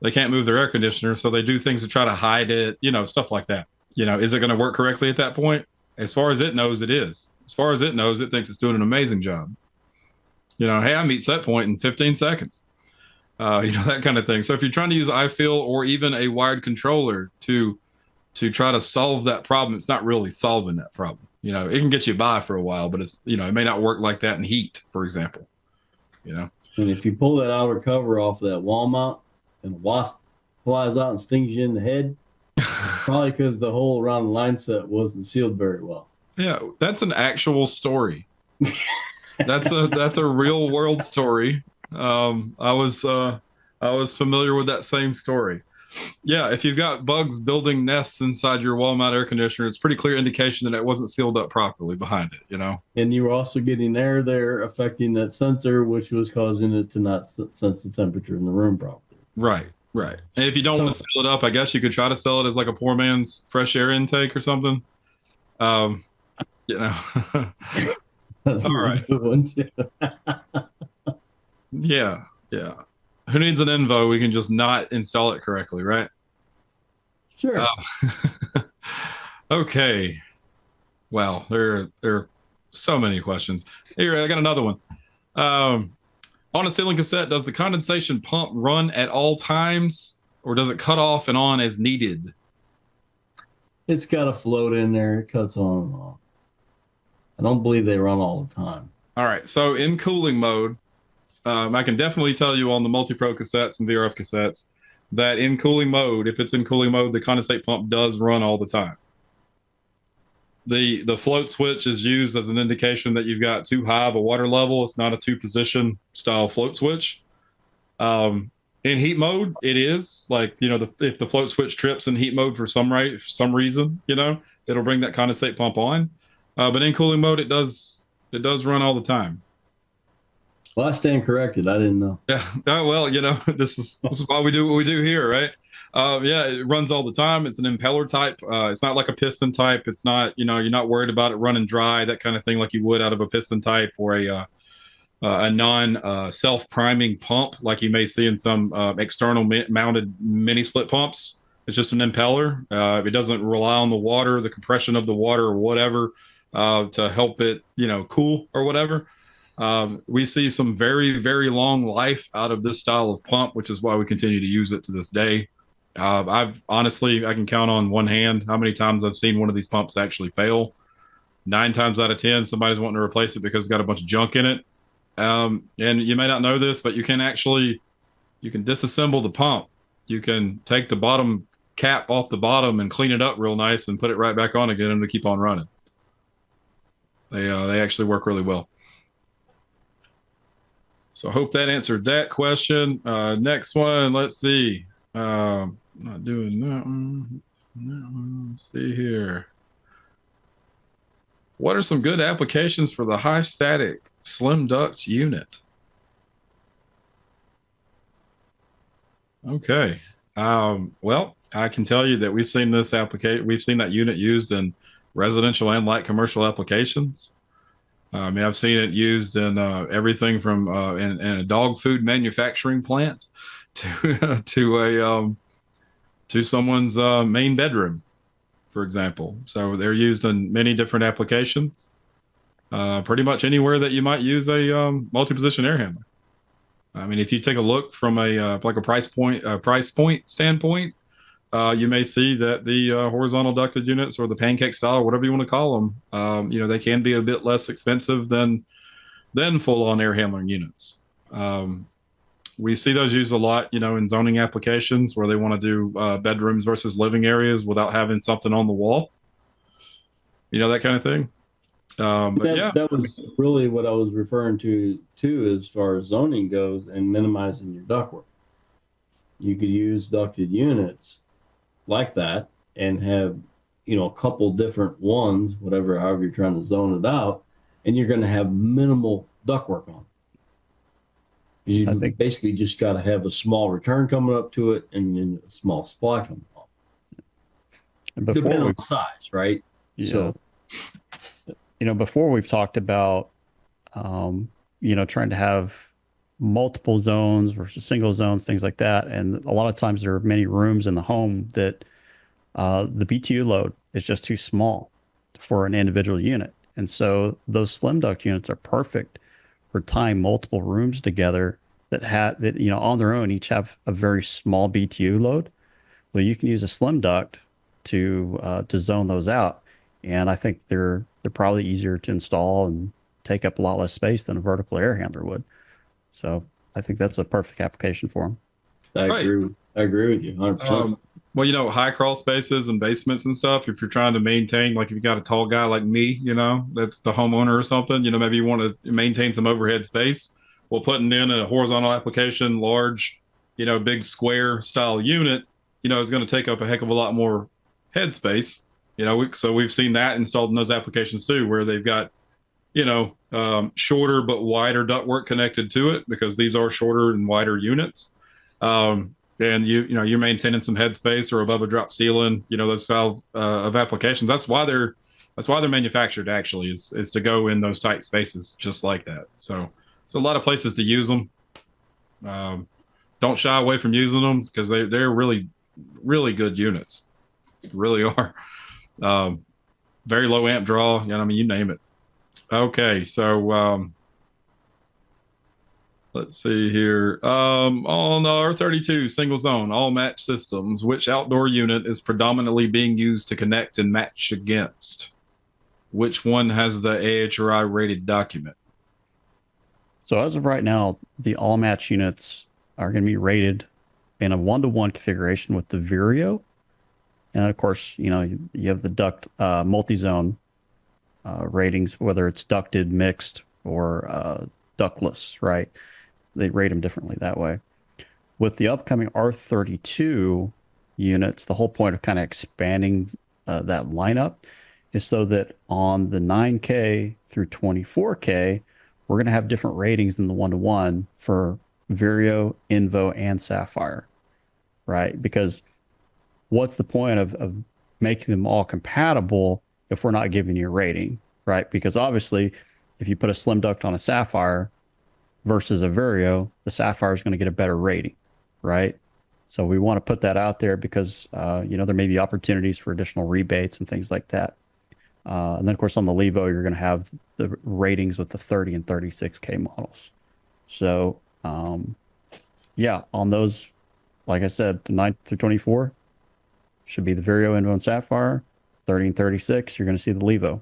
they can't move their air conditioner. So they do things to try to hide it, you know, stuff like that. You know, is it going to work correctly at that point? As far as it knows, it is. As far as it knows, it thinks it's doing an amazing job. You know, hey, I meet set point in 15 seconds. Uh, you know, that kind of thing. So if you're trying to use iFeel or even a wired controller to to try to solve that problem, it's not really solving that problem. You know, it can get you by for a while, but it's you know, it may not work like that in heat, for example. You know. And if you pull that outer cover off that wall mount and a wasp flies out and stings you in the head, probably because the hole around the line set wasn't sealed very well. Yeah, that's an actual story. that's a that's a real world story. Um, I was uh, I was familiar with that same story yeah, if you've got bugs building nests inside your wall mount air conditioner, it's pretty clear indication that it wasn't sealed up properly behind it, you know? And you were also getting air there affecting that sensor, which was causing it to not sense the temperature in the room properly. Right, right. And if you don't want to seal it up, I guess you could try to sell it as like a poor man's fresh air intake or something. Um, you know. That's all right. yeah, yeah who needs an Invo? We can just not install it correctly, right? Sure. Uh, okay. Wow, there there are so many questions. Here, I got another one. Um, on a ceiling cassette, does the condensation pump run at all times, or does it cut off and on as needed? It's got a float in there. It cuts on and off. I don't believe they run all the time. All right. So in cooling mode, um, I can definitely tell you on the MultiPRO cassettes and VRF cassettes that in cooling mode, if it's in cooling mode, the condensate pump does run all the time. The the float switch is used as an indication that you've got too high of a water level. It's not a two position style float switch. Um, in heat mode, it is like you know the, if the float switch trips in heat mode for some right for some reason, you know it'll bring that condensate pump on. Uh, but in cooling mode, it does it does run all the time. Well, I stand corrected. I didn't know. Yeah. Oh, well, you know, this is this is why we do what we do here, right? Uh, yeah, it runs all the time. It's an impeller type. Uh, it's not like a piston type. It's not, you know, you're not worried about it running dry, that kind of thing, like you would out of a piston type or a uh, uh a non uh, self priming pump, like you may see in some external mounted mini split pumps. It's just an impeller. it doesn't rely on the water, the compression of the water, or whatever, to help it, you know, cool or whatever. Um, we see some very, very long life out of this style of pump, which is why we continue to use it to this day. Uh, I've honestly, I can count on one hand how many times I've seen one of these pumps actually fail. Nine times out of 10, somebody's wanting to replace it because it's got a bunch of junk in it. Um, and you may not know this, but you can actually, you can disassemble the pump. You can take the bottom cap off the bottom and clean it up real nice and put it right back on again and to keep on running. They, uh, they actually work really well. So I hope that answered that question. Uh, next one, let's see. Um, not doing that one. that one. Let's see here. What are some good applications for the high static slim duct unit? Okay. Um, well, I can tell you that we've seen this application, we've seen that unit used in residential and light commercial applications. I mean, I've seen it used in uh, everything from uh, in, in, a dog food manufacturing plant to to a um, to someone's uh, main bedroom, for example. So they're used in many different applications. Uh, pretty much anywhere that you might use a um, multi-position air handler. I mean, if you take a look from a uh, like a price point price point standpoint, uh, you may see that the uh, horizontal ducted units or the pancake style, whatever you want to call them, um, you know, they can be a bit less expensive than than full-on air handling units. Um, we see those used a lot, you know, in zoning applications where they want to do uh, bedrooms versus living areas without having something on the wall. you know that kind of thing. Um, but that, yeah, that was really what I was referring to too, as far as zoning goes, and minimizing your ductwork. You could use ducted units like that and have, you know, a couple different ones, whatever, however you're trying to zone it out, and you're going to have minimal ductwork on. You I think- basically just got to have a small return coming up to it and then a small supply coming. And Depending we on size, right? Yeah. So- you know, before we've talked about, um, you know, trying to have multiple zones versus single zones, things like that. And a lot of times there are many rooms in the home that uh, the BTU load is just too small for an individual unit. And so those slim duct units are perfect for tying multiple rooms together that have that, you know, on their own each have a very small BTU load. Well, you can use a slim duct to uh, to zone those out and I think they're they're probably easier to install and take up a lot less space than a vertical air handler would. So I think that's a perfect application for them. I Right. agree. With, I agree with you 100%. Um, well, you know, high crawl spaces and basements and stuff. If you're trying to maintain, like if you got a tall guy like me, you know, that's the homeowner or something. You know, maybe you want to maintain some overhead space. Well, putting in a horizontal application, large, you know, big square style unit, you know, is going to take up a heck of a lot more head space. You know, we, so we've seen that installed in those applications too, where they've got, you know, um, shorter but wider ductwork connected to it because these are shorter and wider units. Um, and you you know you're maintaining some headspace or above a drop ceiling you know those style uh, of applications. That's why they're that's why they're manufactured actually is is to go in those tight spaces just like that. So so a lot of places to use them um, don't shy away from using them because they they're really really good units. Really are. Um, very low amp draw you know i mean? You name it okay so um, Let's see here. Um, on the R32 single zone, all match systems, which outdoor unit is predominantly being used to connect and match against? Which one has the AHRI rated document? So as of right now, the all match units are going to be rated in a one to one configuration with the Vireo, and of course, you know you, you have the duct uh, multi zone uh, ratings, whether it's ducted, mixed, or uh, ductless, right? They rate them differently that way. With the upcoming R32 units, the whole point of kind of expanding uh, that lineup is so that on the 9K through 24K, we're going to have different ratings than the one to one for Vireo, Invo, and Sapphire, right? Because what's the point of, of making them all compatible if we're not giving you a rating, right? Because obviously, if you put a slim duct on a Sapphire versus a Vireo, the Sapphire is going to get a better rating, right? So we want to put that out there because uh, you know there may be opportunities for additional rebates and things like that. Uh, and then of course on the Livo, you're going to have the ratings with the 30 and 36k models. So um, yeah, on those, like I said, the 9 through 24 should be the Vireo Invo and Sapphire. 30 and 36, you're going to see the Livo.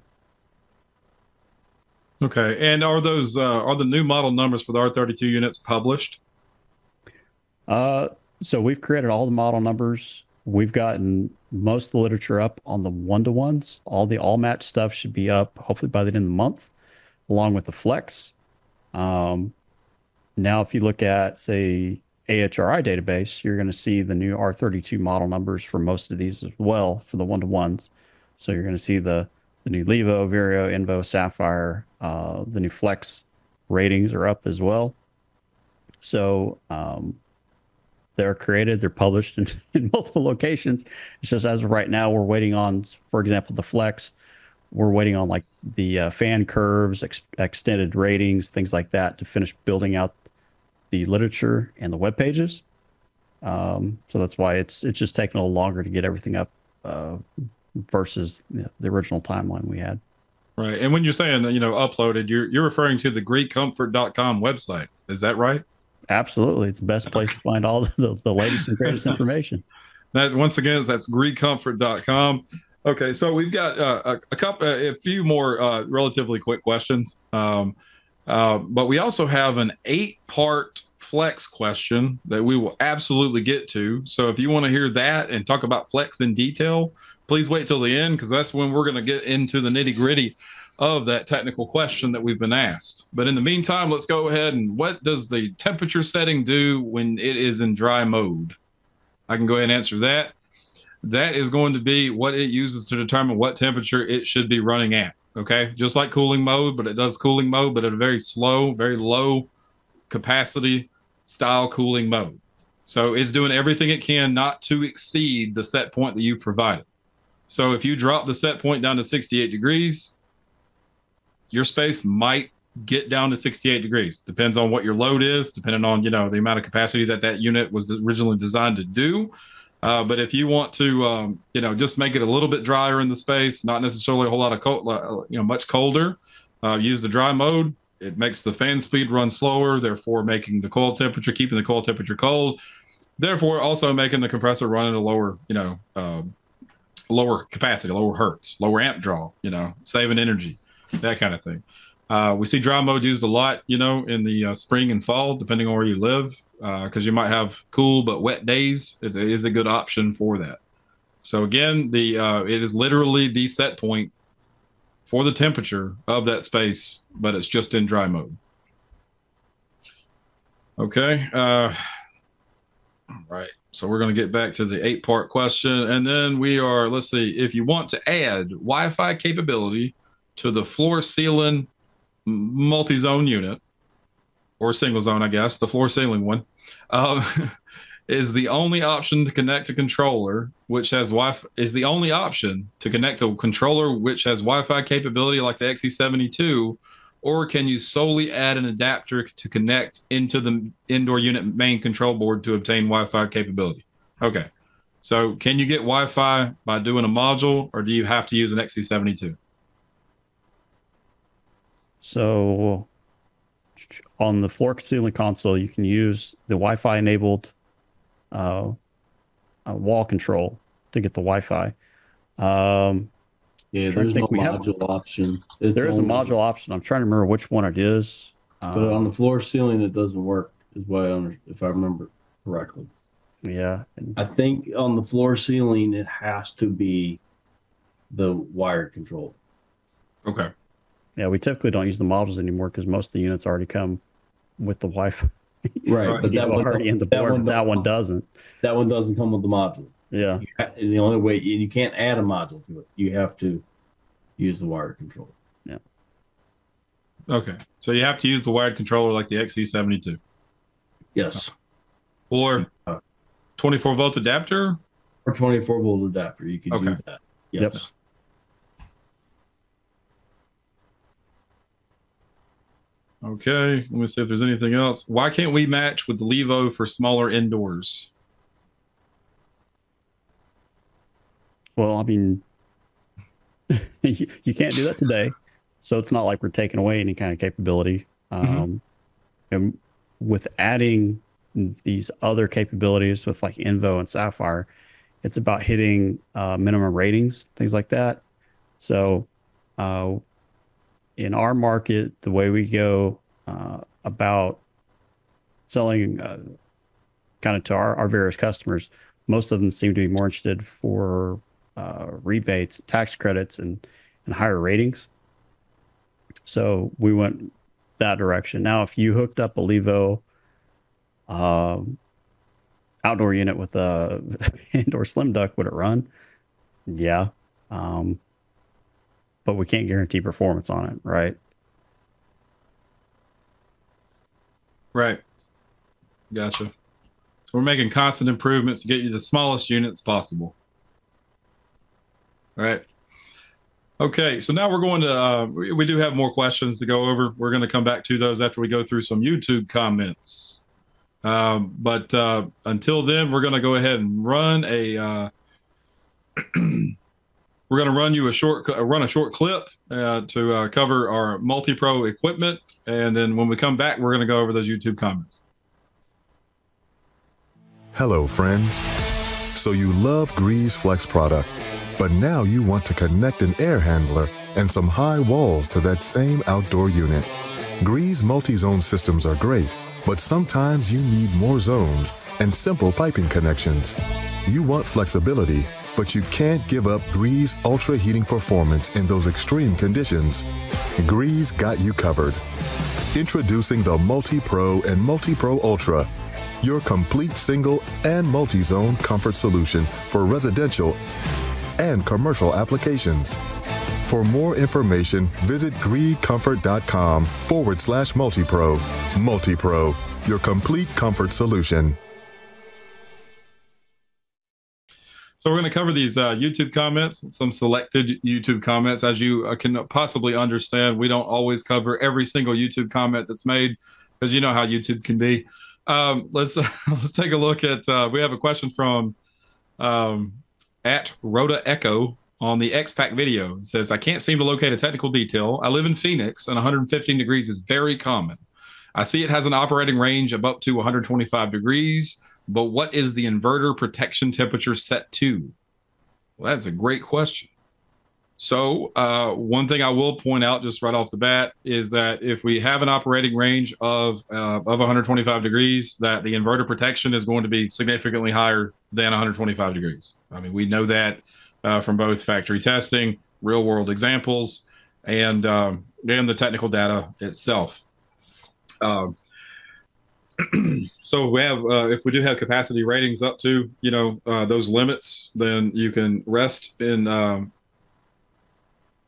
Okay, and are those uh, are the new model numbers for the R32 units published? Uh, so we've created all the model numbers. We've gotten most of the literature up on the one to ones. All the all match stuff should be up hopefully by the end of the month, along with the FLEXX. Um, now, if you look at say AHRI database, you're going to see the new R32 model numbers for most of these as well for the one to ones. So you're going to see the the new Livo, Vireo, Invo, Sapphire, uh, the new FLEXX ratings are up as well. So um, they're created, they're published in, in multiple locations. It's just as of right now, we're waiting on, for example, the FLEXX. We're waiting on like the uh, fan curves, ex- extended ratings, things like that to finish building out the literature and the web pages. Um, so that's why it's it's just taking a little longer to get everything up uh, versus you know, the original timeline we had. Right, and when you're saying you know uploaded, you're you're referring to the GreeComfort.com website. Is that right? Absolutely, it's the best place to find all the, the latest and greatest information. That once again, that's GreeComfort.com. Okay, so we've got uh, a, a couple, a few more uh, relatively quick questions, um, uh, but we also have an eight-part FLEXX question that we will absolutely get to. So if you want to hear that and talk about FLEXX in detail, please wait till the end because that's when we're going to get into the nitty gritty of that technical question that we've been asked. But in the meantime, let's go ahead and what does the temperature setting do when it is in dry mode? I can go ahead and answer that. That is going to be what it uses to determine what temperature it should be running at. Okay. Just like cooling mode, but it does cooling mode, but at a very slow, very low capacity style cooling mode. So it's doing everything it can not to exceed the set point that you provided. So if you drop the set point down to 68 degrees, your space might get down to 68 degrees. Depends on what your load is, depending on you know the amount of capacity that that unit was originally designed to do. Uh, but if you want to, um, you know, just make it a little bit drier in the space, not necessarily a whole lot of cold, uh, you know, much colder, uh, use the dry mode. It makes the fan speed run slower, therefore making the coil temperature, keeping the coil temperature cold, therefore also making the compressor run at a lower, you know, uh, lower capacity, lower hertz, lower amp draw, you know, saving energy, that kind of thing. Uh, we see dry mode used a lot, you know, in the uh, spring and fall, depending on where you live, because uh, you might have cool but wet days. It is a good option for that. So again, the uh, it is literally the set point for the temperature of that space, but it's just in dry mode. Okay. Uh, all right. So we're going to get back to the eight part question. And then we are, let's see, if you want to add Wi Fi capability to the floor ceiling multi zone unit or single zone, I guess, the floor ceiling one, um, is the only option to connect a controller which has Wi-Fi is the only option to connect a controller which has Wi-Fi capability like the XC72, or can you solely add an adapter to connect into the indoor unit main control board to obtain Wi-Fi capability? Okay, so can you get Wi-Fi by doing a module, or do you have to use an XC72? So on the floor ceiling console, you can use the Wi-Fi enabled uh, uh, wall control to get the Wi-Fi. Um, yeah, there's no module have, option. It's there is only, a module option. I'm trying to remember which one it is. But um, on the floor ceiling, it doesn't work. Is what I under, if I remember correctly. Yeah, I think on the floor ceiling, it has to be the wired control. Okay. Yeah, we typically don't use the modules anymore because most of the units already come with the Wi-Fi. Right, but that one already in the board. That one, that one doesn't. That one doesn't come with the module. Yeah. the only way you can't add a module to it. You have to use the wired controller. Yeah. Okay, so you have to use the wired controller like the XC72. Yes. Or uh, 24 volt adapter. Or 24 volt adapter. You can okay. do that. Yes. Yep. Okay, let me see if there's anything else. Why can't we match with the Livo for smaller indoors? Well, I mean, you, you, can't do that today. So it's not like we're taking away any kind of capability. Mm-hmm. Um, and with adding these other capabilities with like Invo and Sapphire, it's about hitting uh, minimum ratings, things like that. So uh, in our market, the way we go uh, about selling uh, kind of to our, our various customers, most of them seem to be more interested for uh, rebates, tax credits, and and higher ratings. So we went that direction. Now, if you hooked up a Livo um, outdoor unit with a indoor slim duct, would it run? Yeah. Um, but we can't guarantee performance on it, right? Right. Gotcha. So we're making constant improvements to get you the smallest units possible. Right. Okay, so now we're going to, uh, we, do have more questions to go over. We're going to come back to those after we go through some YouTube comments. Um, but uh, until then, we're going to go ahead and run a, uh, we're going to run you a short run a short clip uh, to uh, cover our MultiPRO equipment and then when we come back we're going to go over those youtube comments hello friends so you love GREE's FLEXX product but now you want to connect an air handler and some high walls to that same outdoor unit GREE's multi-zone systems are great but sometimes you need more zones and simple piping connections you want flexibility but you can't give up GREE's ultra heating performance in those extreme conditions. GREE's got you covered. Introducing the MultiPRO and MultiPRO Ultra, your complete single and multi zone comfort solution for residential and commercial applications. For more information, visit greecomfort.com forward slash multipro. MultiPRO, your complete comfort solution. So we're going to cover these uh, YouTube comments, some selected YouTube comments. As you uh, can possibly understand, we don't always cover every single YouTube comment that's made because you know how YouTube can be. Um, let's let's take a look at. Uh, we have a question from um, at Rhoda Echo on the X-Pac video. Says, "I can't seem to locate a technical detail. I live in Phoenix, and 115 degrees is very common. I see it has an operating range of up to 125 degrees." but what is the inverter protection temperature set to? Well, that's a great question. So, uh, one thing I will point out just right off the bat is that if we have an operating range of uh, of 125 degrees, that the inverter protection is going to be significantly higher than 125 degrees. I mean, we know that uh, from both factory testing, real world examples, and um, and the technical data itself. Um, so we have uh, if we do have capacity ratings up to you know uh, those limits then you can rest in um,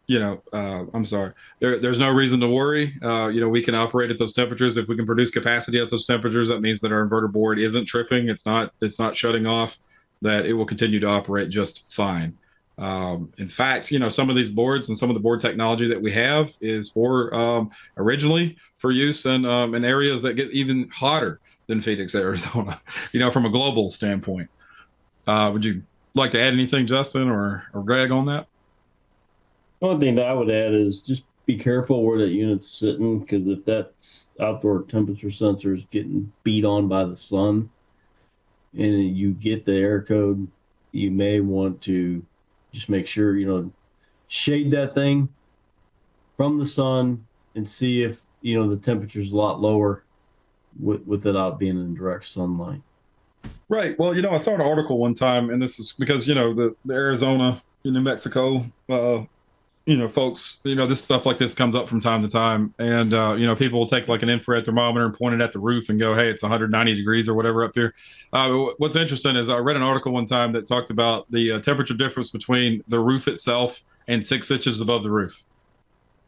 you know uh, i'm sorry. There, there's no reason to worry. Uh, you know we can operate at those temperatures. If we can produce capacity at those temperatures that means that our inverter board isn't tripping. It's not it's not shutting off that it will continue to operate just fine. Um, in fact, you know, some of these boards and some of the board technology that we have is for um, originally for use in, um, in areas that get even hotter than Phoenix, Arizona, you know, from a global standpoint. Uh, would you like to add anything, Justin or, or Greg, on that? One thing that I would add is just be careful where that unit's sitting because if that outdoor temperature sensor is getting beat on by the sun and you get the error code, you may want to just make sure you know shade that thing from the sun and see if you know the temperature's a lot lower with, with it out being in direct sunlight. Right. Well, you know, I saw an article one time, and this is because you know the, the Arizona, New Mexico, uh, you know, folks, you know, this stuff like this comes up from time to time, and uh, you know, people will take like an infrared thermometer and point it at the roof and go, "Hey, it's 190 degrees or whatever up here." Uh, what's interesting is I read an article one time that talked about the uh, temperature difference between the roof itself and six inches above the roof,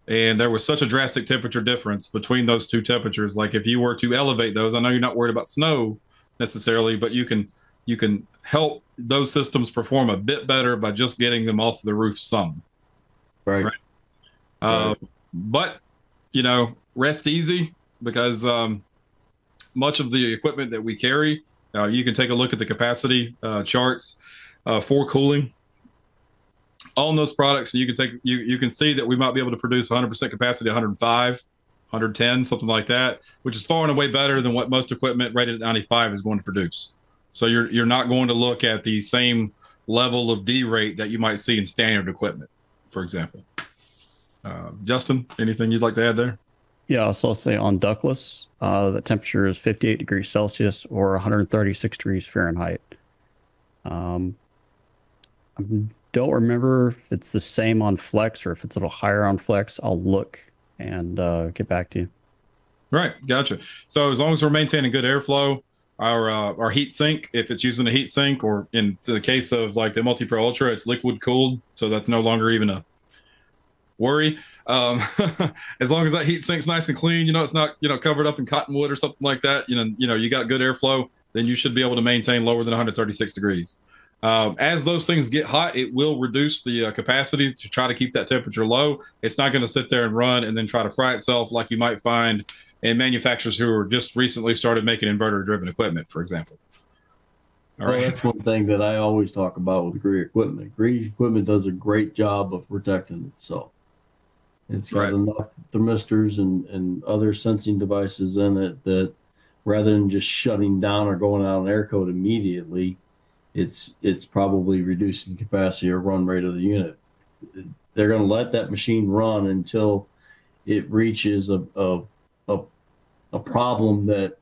and there was such a drastic temperature difference between those two temperatures. Like if you were to elevate those, I know you're not worried about snow necessarily, but you can you can help those systems perform a bit better by just getting them off the roof some. Right. right. Uh, But, you know, rest easy because um, much of the equipment that we carry, uh, you can take a look at the capacity uh, charts uh, for cooling on those products. You can take you you can see that we might be able to produce 100% capacity, 105, 110, something like that, which is far and away better than what most equipment rated at 95 is going to produce. So you're you're not going to look at the same level of derate that you might see in standard equipment for example. Uh, Justin, anything you'd like to add there? Yeah, so I'll say on ductless, uh, the temperature is 58 degrees Celsius or 136 degrees Fahrenheit. Um, I don't remember if it's the same on FLEXX or if it's a little higher on FLEXX. I'll look and uh, get back to you. Right, gotcha. So as long as we're maintaining good airflow, our uh, our heat sink, if it's using a heat sink, or in the case of like the MultiPRO Ultra, it's liquid cooled, so that's no longer even a worry. Um, as long as that heat sink's nice and clean, you know, it's not you know covered up in cottonwood or something like that. You know, you know, you got good airflow, then you should be able to maintain lower than 136 degrees. Um, as those things get hot, it will reduce the uh, capacity to try to keep that temperature low. It's not going to sit there and run and then try to fry itself like you might find in manufacturers who are just recently started making inverter driven equipment, for example. All well, right. that's one thing that I always talk about with Gree equipment. Gree equipment does a great job of protecting itself. It's got right. enough thermistors and, and other sensing devices in it that rather than just shutting down or going out on air code immediately, it's it's probably reducing capacity or run rate of the unit. They're going to let that machine run until it reaches a, a a, a problem that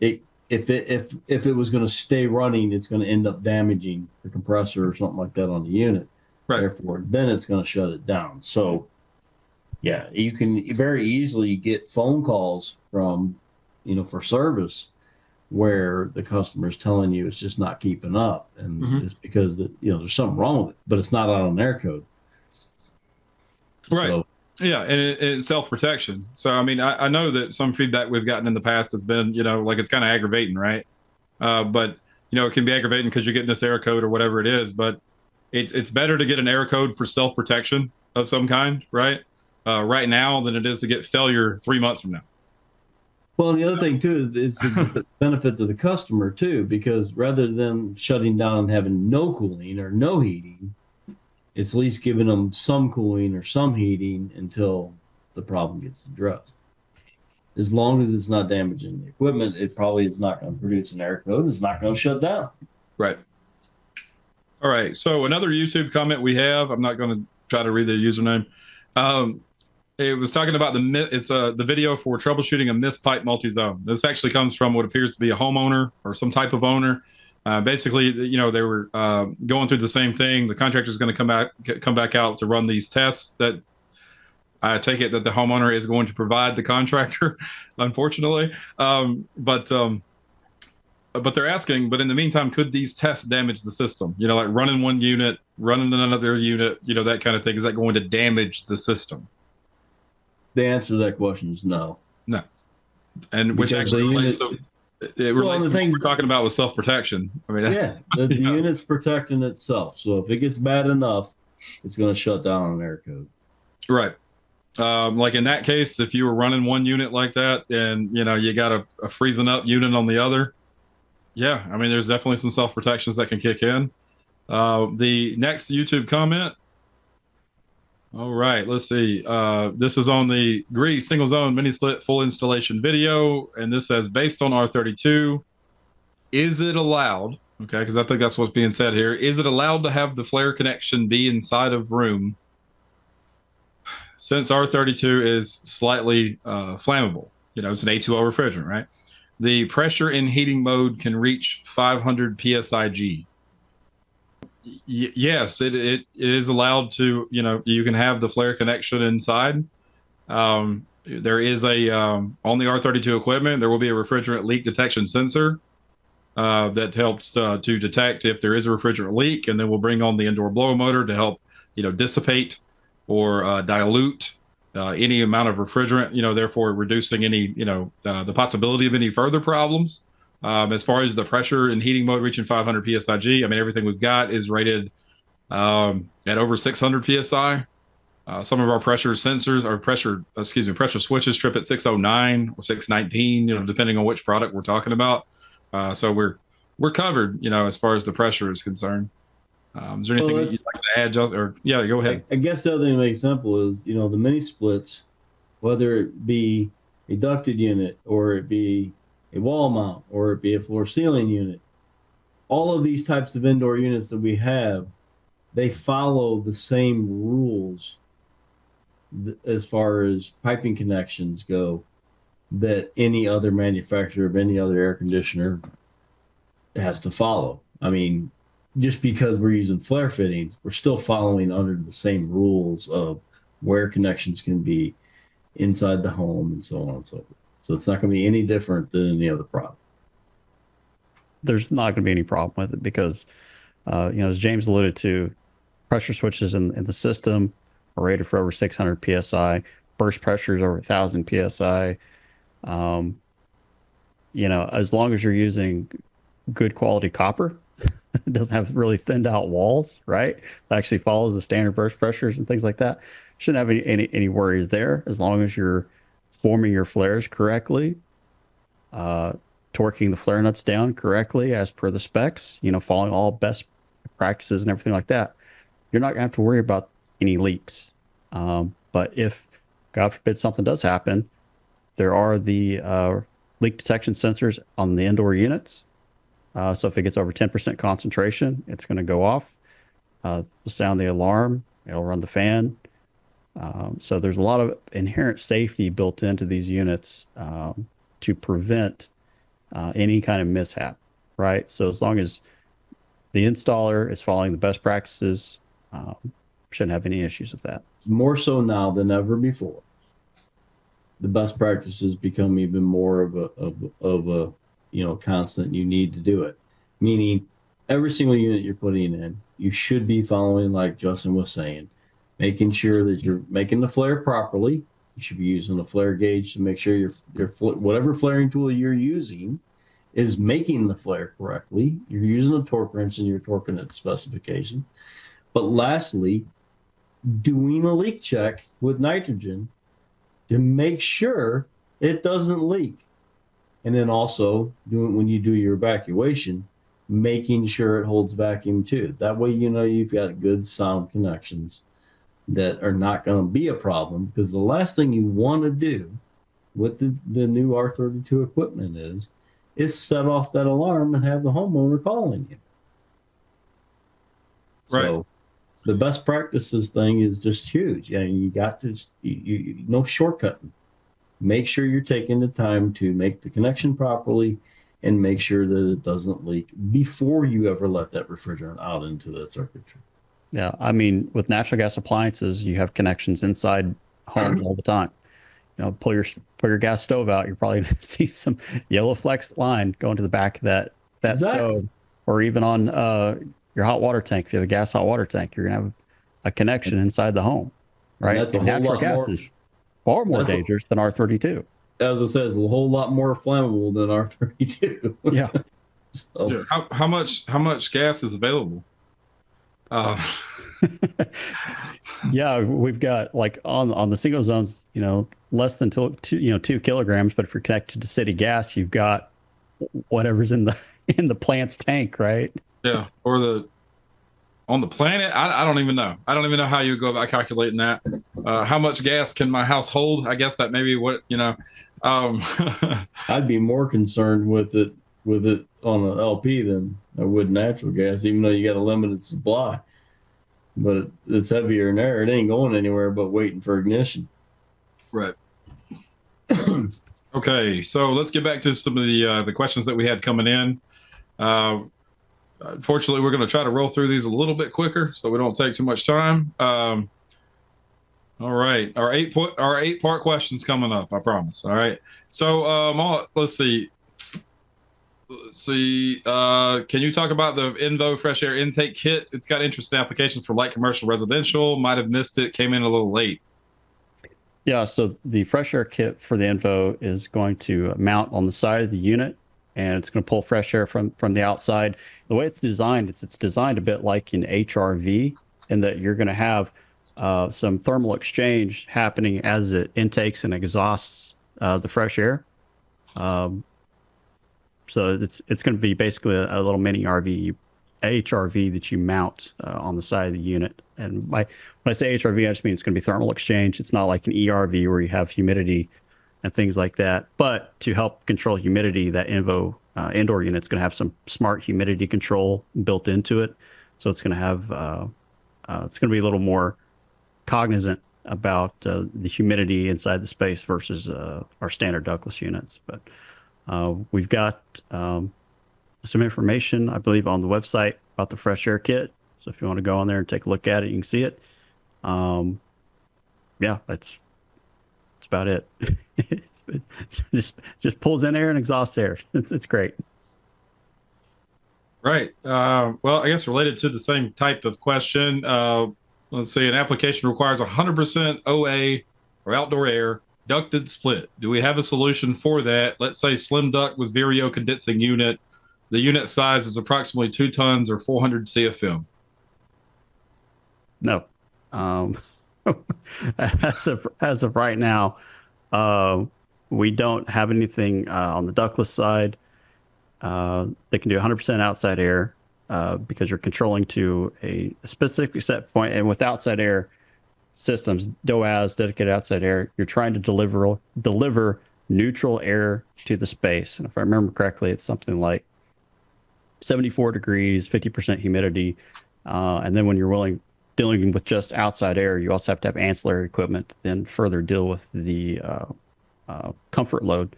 it if it if if it was going to stay running, it's going to end up damaging the compressor or something like that on the unit. Right. Therefore, then it's going to shut it down. So, yeah, you can very easily get phone calls from, you know, for service where the customer is telling you it's just not keeping up, and Mhm. it's because that you know there's something wrong with it, but it's not out on their code. Right. So, Yeah, and it, it's self protection. So I mean, I, I know that some feedback we've gotten in the past has been, you know, like it's kind of aggravating, right? Uh, but you know, it can be aggravating because you're getting this error code or whatever it is. But it's it's better to get an error code for self protection of some kind, right? Uh, right now than it is to get failure three months from now. Well, the other thing too, is it's a benefit to the customer too, because rather than shutting down and having no cooling or no heating, it's at least giving them some cooling or some heating until the problem gets addressed. As long as it's not damaging the equipment, it probably is not going to produce an error code. It's not going to shut down. Right. All right. So another YouTube comment we have. I'm not going to try to read the username. Um, it was talking about the it's uh, the video for troubleshooting a mist pipe multi-zone. This actually comes from what appears to be a homeowner or some type of owner. Uh, basically, you know, they were uh, going through the same thing. The contractor is going to come back come back out to run these tests. That I take it that the homeowner is going to provide the contractor, unfortunately. Um, but um, but they're asking, but in the meantime, could these tests damage the system? You know, like running one unit, running another unit, you know, that kind of thing. Is that going to damage the system? The answer to that question is no. No. And which Because actually relates to unit- it Well, relates the to what thing- we're talking about with self protection. I mean, that's, Yeah, the, the unit's protecting itself. So if it gets bad enough, it's going to shut down on error code. right. Um, like in that case, if you were running one unit like that, and you know you got a, a freezing up unit on the other, yeah, I mean, there's definitely some self protections that can kick in. Uh, the next YouTube comment. All right, let's see. Uh, this is on the GREE's single zone mini split full installation video, and this says based on R32, is it allowed? Okay, because I think that's what's being said here. Is it allowed to have the flare connection be inside of room? Since R32 is slightly uh, flammable, you know, it's an A2L refrigerant, right? The pressure in heating mode can reach 500 psig. Y- yes, it, it it is allowed to. You know, you can have the flare connection inside. Um, there is a um, on the R32 equipment. There will be a refrigerant leak detection sensor uh, that helps uh, to detect if there is a refrigerant leak, and then we'll bring on the indoor blower motor to help you know dissipate or uh, dilute uh, any amount of refrigerant. You know, therefore reducing any you know uh, the possibility of any further problems. Um, as far as the pressure and heating mode reaching 500 psig, I mean everything we've got is rated um, at over 600 psi. Uh, some of our pressure sensors or pressure, excuse me, pressure switches trip at 609 or 619, you know, depending on which product we're talking about. Uh, so we're we're covered, you know, as far as the pressure is concerned. Um, is there anything Well, that you'd like to add, Justin? Or yeah, go ahead. I guess the other thing to make simple is, you know, the mini splits, whether it be a ducted unit or it be a wall mount or it be a floor ceiling unit, all of these types of indoor units that we have, they follow the same rules th- as far as piping connections go that any other manufacturer of any other air conditioner has to follow. I mean, just because we're using flare fittings, we're still following under the same rules of where connections can be inside the home and so on and so forth. So it's not going to be any different than any other product. there's not going to be any problem with it because, uh, you know, as James alluded to, pressure switches in, in the system are rated for over 600 psi. Burst pressures over 1,000 psi. Um, you know, as long as you're using good quality copper, it doesn't have really thinned out walls, right? It actually follows the standard burst pressures and things like that. Shouldn't have any, any, any worries there as long as you're forming your flares correctly. Uh, torquing the flare nuts down correctly as per the specs, you know, following all best practices and everything like that, you're not going to have to worry about any leaks. Um, but if, God forbid, something does happen, there are the uh, leak detection sensors on the indoor units. Uh, so if it gets over 10% concentration, it's going to go off. Uh, sound the alarm, it'll run the fan. Um, so there's a lot of inherent safety built into these units um, to prevent uh, any kind of mishap, right? So as long as the installer is following the best practices, um, shouldn't have any issues with that. More so now than ever before. The best practices become even more of a of, of a you know constant. You need to do it, meaning every single unit you're putting in, you should be following like Justin was saying, making sure that you're making the flare properly. You should be using a flare gauge to make sure your your whatever flaring tool you're using is making the flare correctly. You're using a torque wrench and you're torquing at specification. But lastly, doing a leak check with nitrogen to make sure it doesn't leak. And then also doing when you do your evacuation, making sure it holds vacuum too. That way you know you've got good sound connections that are not going to be a problem because the last thing you want to do with the, the new R32 equipment is is set off that alarm and have the homeowner calling you. Right. So the best practices thing is just huge. And you got to you, you no shortcutting. Make sure you're taking the time to make the connection properly and make sure that it doesn't leak before you ever let that refrigerant out into the circuitry. Yeah, I mean, with natural gas appliances, you have connections inside homes all the time. You know, pull your pull your gas stove out, you're probably going to see some yellow flex line going to the back of that that Exactly. stove, or even on uh, your hot water tank. If you have a gas hot water tank, you're going to have a connection inside the home, right? that's a And whole natural gas more- is far more That's a- dangerous than R32. As it says, a whole lot more flammable than R32. Yeah. so, Yeah. How, how much how much gas is available? Uh, yeah, we've got like on on the single zones, you know, less than two, two you know two kilograms. But if you're connected to city gas, you've got whatever's in the in the plant's tank, right? yeah. Or the on the planet. I, I don't even know. I don't even know how you go about calculating that. Uh, how much gas can my house hold? I guess that maybe what you know. Um, I'd be more concerned with it with it on an LP than I would natural gas, even though you got a limited supply. But it, it's heavier in there. It ain't going anywhere but waiting for ignition. Right. okay, so let's get back to some of the uh, the questions that we had coming in. Uh, unfortunately, we're going to try to roll through these a little bit quicker, so we don't take too much time. Um, all right, our eight point our eight part questions coming up. I promise. All right. So um, I'll- let's see. Let's see. Uh, can you talk about the Invo fresh air intake kit? It's got interesting applications for light commercial, residential. Might have missed it. Came in a little late. Yeah. So the fresh air kit for the Invo is going to mount on the side of the unit, and it's going to pull fresh air from from the outside. The way it's designed, it's it's designed a bit like an HRV, in that you're going to have uh, some thermal exchange happening as it intakes and exhausts uh, the fresh air. Um, so it's it's going to be basically a, a little mini RV, HRV that you mount uh, on the side of the unit. And by when I say HRV, I just mean it's going to be thermal exchange. It's not like an ERV where you have humidity and things like that. But to help control humidity, that Invo uh, indoor unit's going to have some smart humidity control built into it. So it's going to have uh, uh, it's going to be a little more cognizant about uh, the humidity inside the space versus uh, our standard ductless units. But uh, we've got um, some information, I believe, on the website about the fresh air kit. So if you want to go on there and take a look at it, you can see it. Um, yeah, that's that's about it. It just just pulls in air and exhausts air. It's it's great. Right. Uh, well, I guess related to the same type of question. Uh, let's see. An application requires 100% OA or outdoor air ducted split. Do we have a solution for that? Let's say slim duct with Vireo condensing unit. The unit size is approximately two tons or 400 CFM. No. Um, as of as of right now, uh, we don't have anything uh, on the ductless side. Uh, they can do 100% outside air uh, because you're controlling to a specific set point, and with outside air systems, DOAS, dedicated outside air, you're trying to deliver deliver neutral air to the space. And if I remember correctly, it's something like 74 degrees, 50% humidity, uh, and then when you're willing dealing with just outside air, you also have to have ancillary equipment to then further deal with the uh, uh, comfort load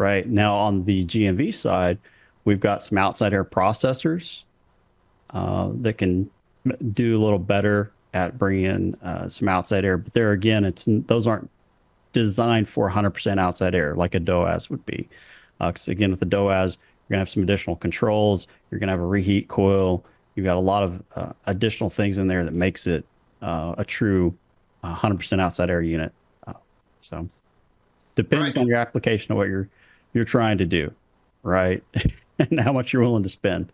right? Now on the GMV side, we've got some outside air processors uh, that can do a little better at bringing in uh, some outside air. But there again, it's those aren't designed for 100% outside air like a DOAS would be. Because uh, again, with the DOAS, you're gonna have some additional controls. You're gonna have a reheat coil. You've got a lot of uh, additional things in there that makes it uh, a true 100% outside air unit. Uh, so depends right. on your application of what you're you're trying to do, right? and how much you're willing to spend.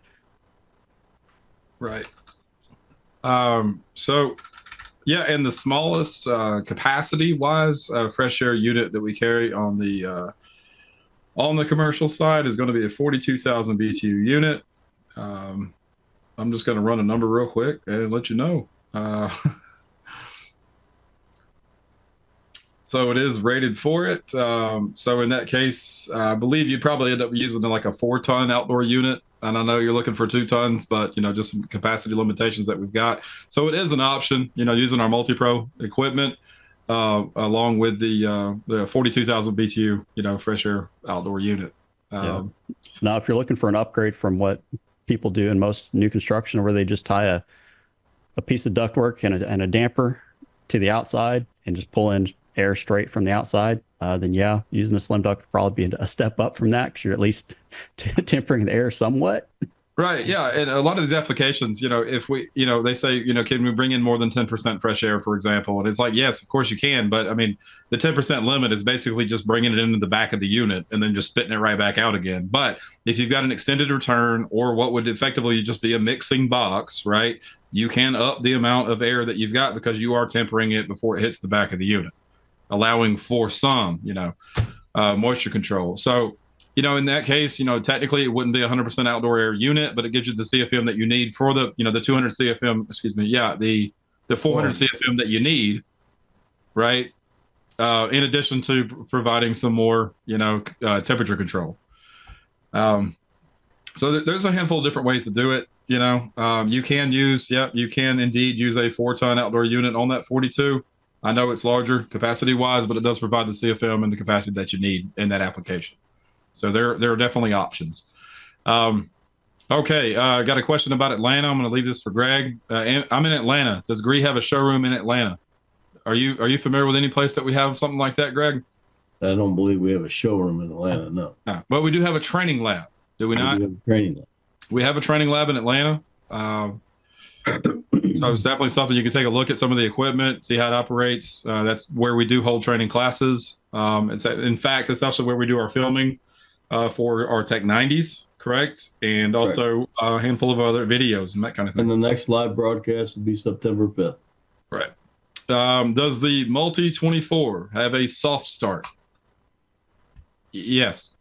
Right. Um, so yeah, and the smallest uh, capacity wise uh, fresh air unit that we carry on the uh, on the commercial side is going to be a 42,000 BTU unit. Um, I'm just going to run a number real quick and let you know. Uh, so it is rated for it. Um, so in that case, I believe you'd probably end up using like a four ton outdoor unit and I know you're looking for two tons, but you know, just some capacity limitations that we've got. So it is an option, you know, using our MultiPRO equipment, uh, along with the uh, the 42,000 BTU, you know, fresh air outdoor unit. Um, yeah. Now, if you're looking for an upgrade from what people do in most new construction, where they just tie a a piece of ductwork and a, and a damper to the outside and just pull in air straight from the outside, uh, then yeah, using a slim duct would probably be a step up from that because you're at least t- tempering the air somewhat. Right. Yeah. And a lot of these applications, you know, if we, you know, they say, you know, can we bring in more than 10% fresh air, for example? And it's like, yes, of course you can. But I mean, the 10% limit is basically just bringing it into the back of the unit and then just spitting it right back out again. But if you've got an extended return or what would effectively just be a mixing box, right, you can up the amount of air that you've got because you are tempering it before it hits the back of the unit allowing for some, you know, uh, moisture control. So, you know, in that case, you know, technically it wouldn't be a 100% outdoor air unit, but it gives you the CFM that you need for the, you know, the 200 CFM, excuse me, yeah, the the 400 CFM that you need, right? Uh, in addition to providing some more, you know, uh, temperature control. Um, so th- there's a handful of different ways to do it. You know, um, you can use, yeah, you can indeed use a four ton outdoor unit on that 42. I know it's larger capacity wise, but it does provide the CFM and the capacity that you need in that application. So there, there are definitely options. Um, okay, I uh, got a question about Atlanta. I'm going to leave this for Greg. Uh, I'm in Atlanta. Does Gree have a showroom in Atlanta? Are you are you familiar with any place that we have something like that, Greg? I don't believe we have a showroom in Atlanta. No, no. but we do have a training lab. Do we, not? we not? Do training lab. We have a training lab in Atlanta. Um, so it's definitely something you can take a look at some of the equipment, see how it operates. Uh, that's where we do hold training classes. Um, it's in fact, it's also where we do our filming uh, for our Tech 90s, correct? And also right. a handful of other videos and that kind of thing. And the next live broadcast will be September 5th. Right. Um, does the Multi 24 have a soft start? Y- yes.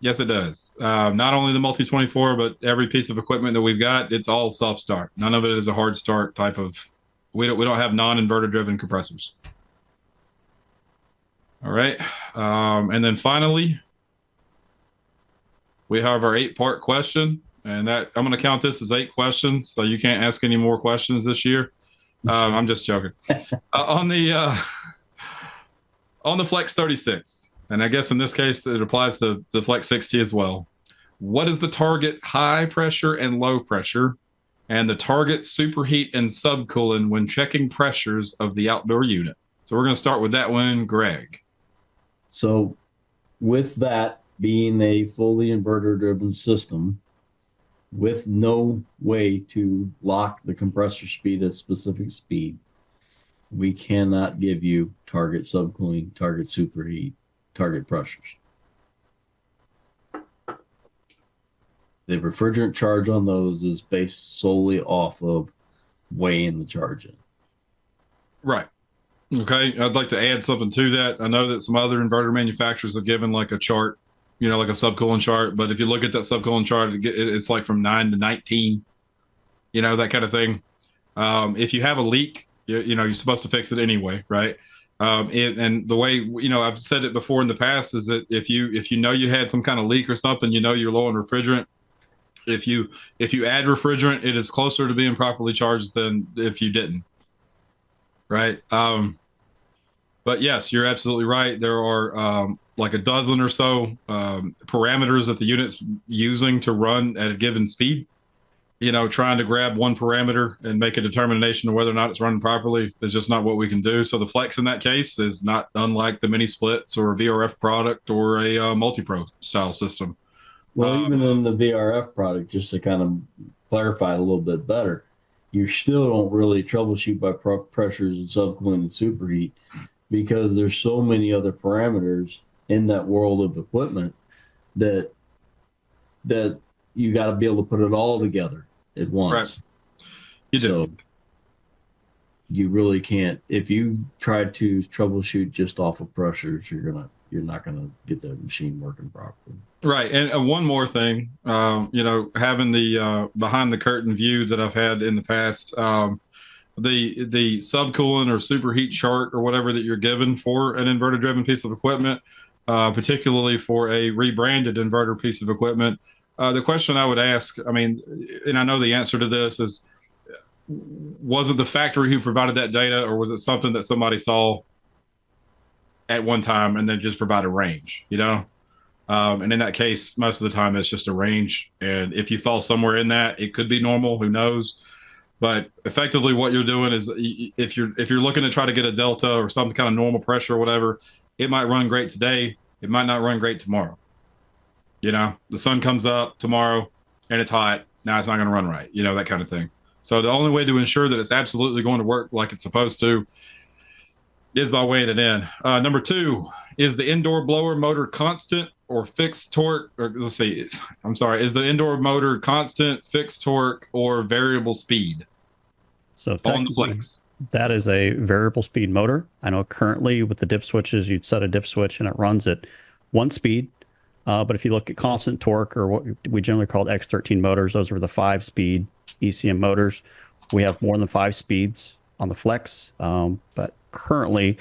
Yes, it does. Uh, not only the Multi 24, but every piece of equipment that we've got, it's all soft start. None of it is a hard start type of. We don't we don't have non inverter driven compressors. All right, um, and then finally, we have our eight part question, and that I'm going to count this as eight questions, so you can't ask any more questions this year. Um, I'm just joking. uh, on the uh, on the FLEXX 36 and I guess in this case it applies to the FLEXX 60 as well. What is the target high pressure and low pressure, and the target superheat and subcooling when checking pressures of the outdoor unit? So we're going to start with that one, Greg. So, with that being a fully inverter driven system, with no way to lock the compressor speed at specific speed, we cannot give you target subcooling, target superheat, target pressures. The refrigerant charge on those is based solely off of weighing the charge in. Right. Okay. I'd like to add something to that. I know that some other inverter manufacturers have given like a chart, you know, like a subcooling chart. But if you look at that subcooling chart, it's like from nine to 19, you know, that kind of thing. Um, if you have a leak, you, you know, you're supposed to fix it anyway, right? Um, it, and the way you know I've said it before in the past is that if you if you know you had some kind of leak or something, you know you're low on refrigerant. If you if you add refrigerant, it is closer to being properly charged than if you didn't. Right. Um, but yes, you're absolutely right. There are um, like a dozen or so um, parameters that the unit's using to run at a given speed. You know, trying to grab one parameter and make a determination of whether or not it's running properly is just not what we can do. So the FLEXX in that case is not unlike the mini splits or a VRF product or a uh, MultiPRO style system. Well, Um, even in the VRF product, just to kind of clarify it a little bit better, you still don't really troubleshoot by pro- pressures and subcooling and superheat because there's so many other parameters in that world of equipment that that you got to be able to put it all together at once. You do. So you really can't. If you try to troubleshoot just off of pressures, you're gonna you're not gonna get the machine working properly. Right, and uh, one more thing, um, you know, having the uh, behind the curtain view that I've had in the past, um, the the subcooling or superheat chart or whatever that you're given for an inverter driven piece of equipment, uh, particularly for a rebranded inverter piece of equipment. Uh, the question I would ask, I mean, and I know the answer to this is, was it the factory who provided that data, or was it something that somebody saw at one time and then just provide a range? You know. Um, and in that case, most of the time it's just a range. And if you fall somewhere in that, it could be normal. Who knows? But effectively, what you're doing is if you're if you're looking to try to get a delta or some kind of normal pressure or whatever, it might run great today. It might not run great tomorrow. You know, the sun comes up tomorrow and it's hot. Now it's not going to run right. You know that kind of thing. So the only way to ensure that it's absolutely going to work like it's supposed to is by weighing it in. Uh, number two is the indoor blower motor constant or fixed torque or let's see i'm sorry is the indoor motor constant fixed torque or variable speed So on the FLEXX that is a variable speed motor. I know currently with the dip switches, you'd set a dip switch and it runs at one speed. Uh, but if you look at constant torque or what we generally call X13 motors, those were the five speed ECM motors. We have more than five speeds on the FLEXX. Um, but currently,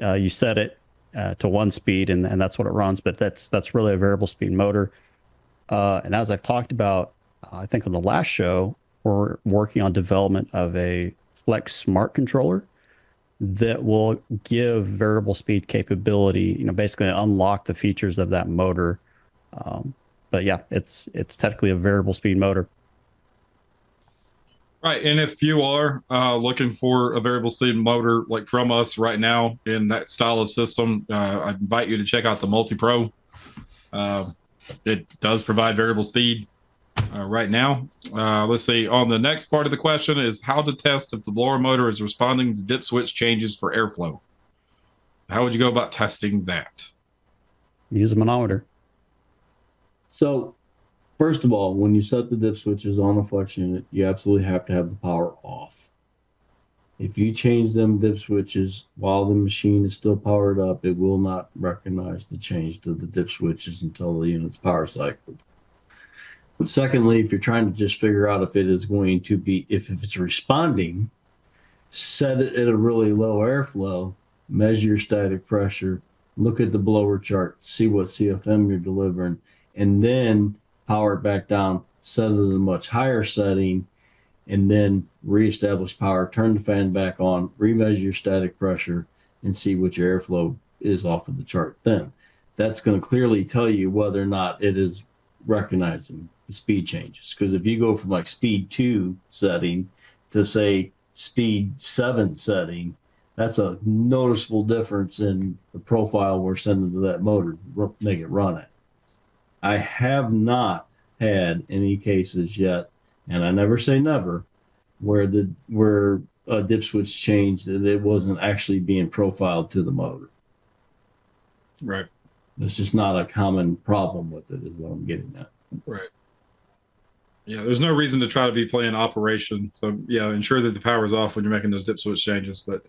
uh, you set it uh, to one speed and, and that's what it runs. But that's that's really a variable speed motor. Uh, and as I've talked about, I think on the last show, we're working on development of a FLEXX Smart controller that will give variable speed capability. You know, basically unlock the features of that motor. Um, but yeah, it's it's technically a variable speed motor. right and if you are uh, looking for a variable speed motor like from us right now in that style of system uh, i invite you to check out the MultiPRO uh, it does provide variable speed uh, right now. Uh, let's see. On the next part of the question is how to test if the blower motor is responding to dip switch changes for airflow. How would you go about testing that? Use a manometer. So, first of all, when you set the dip switches on a FLEXX unit, you absolutely have to have the power off. If you change them dip switches while the machine is still powered up, it will not recognize the change to the dip switches until the unit's power cycled. Secondly, if you're trying to just figure out if it is going to be, if, if it's responding, set it at a really low airflow, measure your static pressure, look at the blower chart, see what CFM you're delivering, and then power it back down, set it at a much higher setting, and then reestablish power, turn the fan back on, remeasure your static pressure, and see what your airflow is off of the chart. Then that's going to clearly tell you whether or not it is recognizing the speed changes. Because if you go from like speed two setting to say speed seven setting, that's a noticeable difference in the profile we're sending to that motor to make it run it. I have not had any cases yet, and I never say never, where the where a dip switch changed that it wasn't actually being profiled to the motor. Right. It's just not a common problem with it, is what I'm getting at. Right. Yeah, there's no reason to try to be playing operation. So yeah, ensure that the power's off when you're making those dip switch changes. But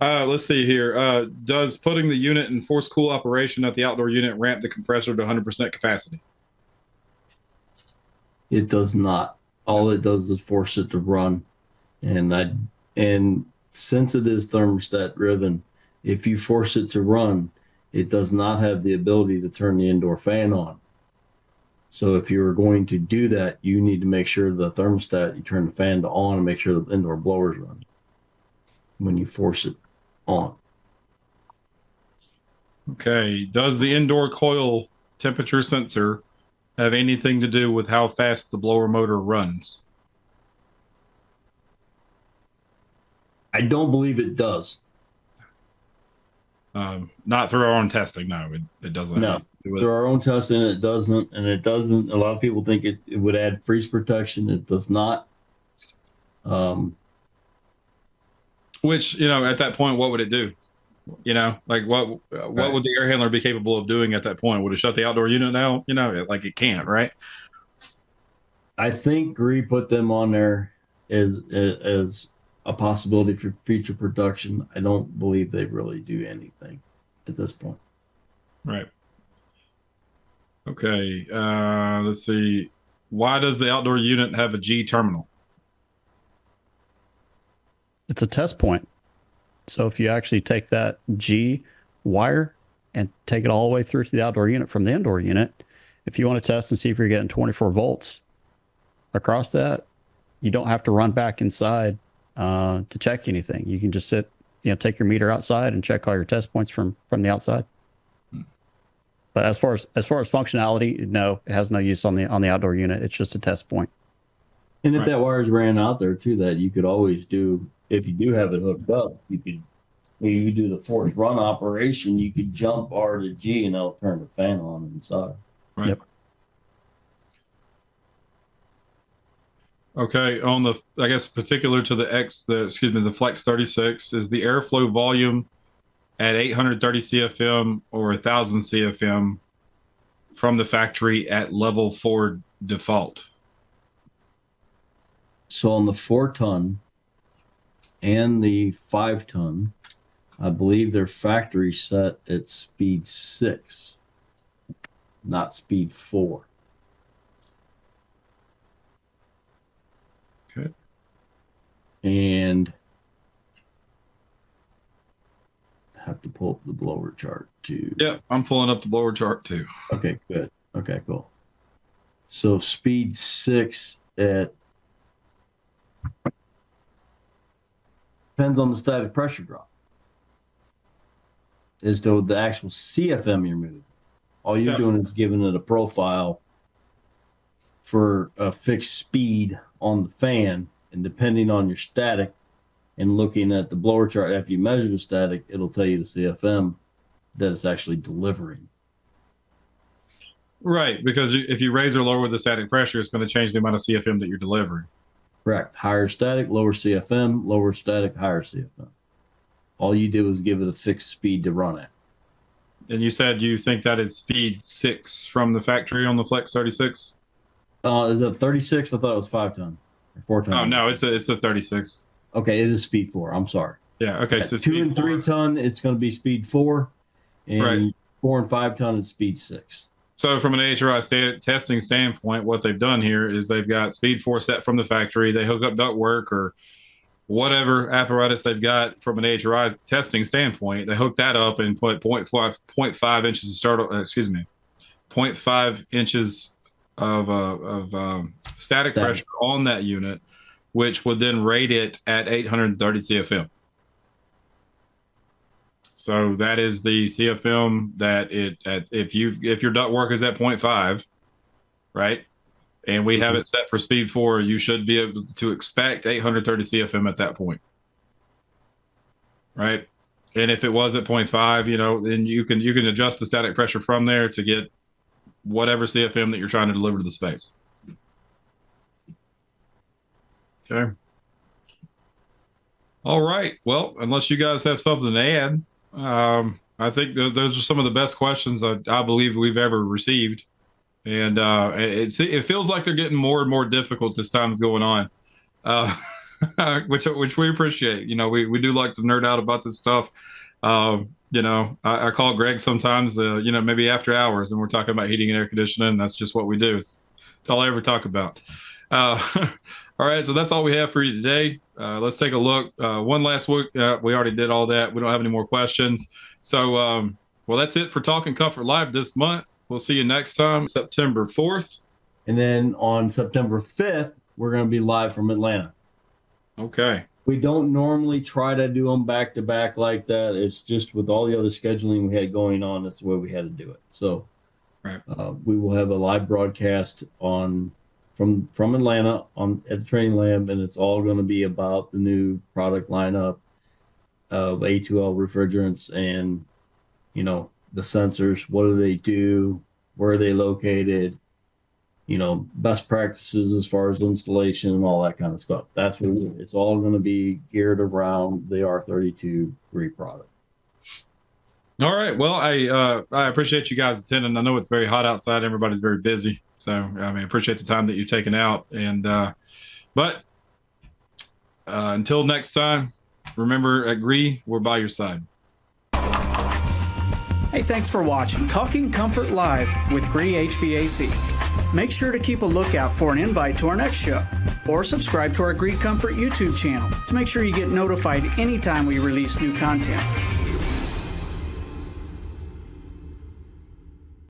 uh, let's see here. Uh, does putting the unit in force cool operation at the outdoor unit ramp the compressor to 100% capacity? It does not. All it does is force it to run, and I and since it is thermostat driven, if you force it to run, it does not have the ability to turn the indoor fan on. So if you're going to do that, you need to make sure the thermostat you turn the fan to on and make sure the indoor blowers run when you force it on. Okay. Does the indoor coil temperature sensor have anything to do with how fast the blower motor runs? I don't believe it does. Um, not through our own testing. No, it, it doesn't. No. do with- Through our own testing, it doesn't, and it doesn't. A lot of people think it, it would add freeze protection. It does not. Um, Which you know, at that point, what would it do? You know, like what what Right. would the air handler be capable of doing at that point? Would it shut the outdoor unit down? You know, it- like it can't, right? I think Gree put them on there as as a possibility for future production. I don't believe they really do anything at this point. Right. Okay. Uh, let's see. Why does the outdoor unit have a G terminal? It's a test point. So if you actually take that G wire and take it all the way through to the outdoor unit from the indoor unit, if you want to test and see if you're getting 24 volts across that, you don't have to run back inside uh, to check anything. You can just sit, you know, take your meter outside and check all your test points from from the outside. But as far as as far as functionality, no, it has no use on the on the outdoor unit. It's just a test point. And if Right. that wire's ran out there too, that you could always do if you do have it hooked up, you could when you do the force run operation, you could jump R to G and that'll turn the fan on inside. Right. Yep. Okay, on the I guess particular to the X, the excuse me, the FLEXX 36 is the airflow volume at 830 cfm or 1000 cfm from the factory at level 4 default. So on the 4 ton and the 5 ton, I believe their factory set at speed 6, not speed 4. And have to pull up the blower chart too. Yep. I'm pulling up the blower chart too. Okay, good. Okay, cool. So speed six at depends on the static pressure drop as to the actual CFM you're moving. All you're Yeah. doing is giving it a profile for a fixed speed on the fan, and depending on your static and looking at the blower chart after you measure the static, it'll tell you the CFM that it's actually delivering. Right. Because if you raise or lower the static pressure, it's going to change the amount of CFM that you're delivering. Correct. Higher static, lower CFM, lower static, higher CFM. All you did was give it a fixed speed to run at. And you said you think that is speed six from the factory on the FLEXX 36? Uh, is that 36? I thought it was five ton four ton. Oh, no, it's a, it's a 36. Okay, it is speed four. I'm sorry. Yeah. Okay. At So two and three four. ton, it's going to be speed four, and Right. four and five ton, it's speed six. So, from an AHRI sta- testing standpoint, what they've done here is they've got Speed 4 set from the factory. They hook up ductwork or whatever apparatus they've got from an AHRI testing standpoint. They hook that up and put 0.5, 0.5 inches of start. uh, Excuse me, 0.5 inches of uh, of um, static Static. pressure on that unit, which would then rate it at 830 CFM. So that is the CFM that it at if you if your duct work is at 0.5, right? And we have it set for speed four, you should be able to expect 830 CFM at that point. Right? And if it was at 0.5, you know, then you can you can adjust the static pressure from there to get whatever CFM that you're trying to deliver to the space. Okay. All right. Well, unless you guys have something to add, um, I think th- those are some of the best questions I, I believe we've ever received, and uh, it, it feels like they're getting more and more difficult as time's going on, uh, which which we appreciate. You know, we, we do like to nerd out about this stuff. Um, you know, I, I call Greg sometimes, uh, you know, maybe after hours, and we're talking about heating and air conditioning. And that's just what we do. It's, it's all I ever talk about. Uh, all right, so that's all we have for you today. Uh, let's take a look. Uh, one last look. Uh, we already did all that. We don't have any more questions. So, um, well, that's it for Talking Comfort Live this month. We'll see you next time, September 4th. And then on September 5th, we're going to be live from Atlanta. Okay. We don't normally try to do them back to back like that. It's just with all the other scheduling we had going on, that's the way we had to do it. So, Right. uh, we will have a live broadcast on from from Atlanta on at the training lab, and it's all going to be about the new product lineup of A2L refrigerants and you know the sensors. What do they do? Where are they located? You know, best practices as far as installation and all that kind of stuff. That's what it's all going to be geared around the R32 Gree product. All right. Well, I uh, I appreciate you guys attending. I know it's very hot outside. Everybody's very busy, so I mean, appreciate the time that you've taken out. And uh, but uh, until next time, remember at Gree, we're by your side. Hey, thanks for watching Talking Comfort Live with Gree HVAC. Make sure to keep a lookout for an invite to our next show or subscribe to our Gree Comfort YouTube channel to make sure you get notified anytime we release new content.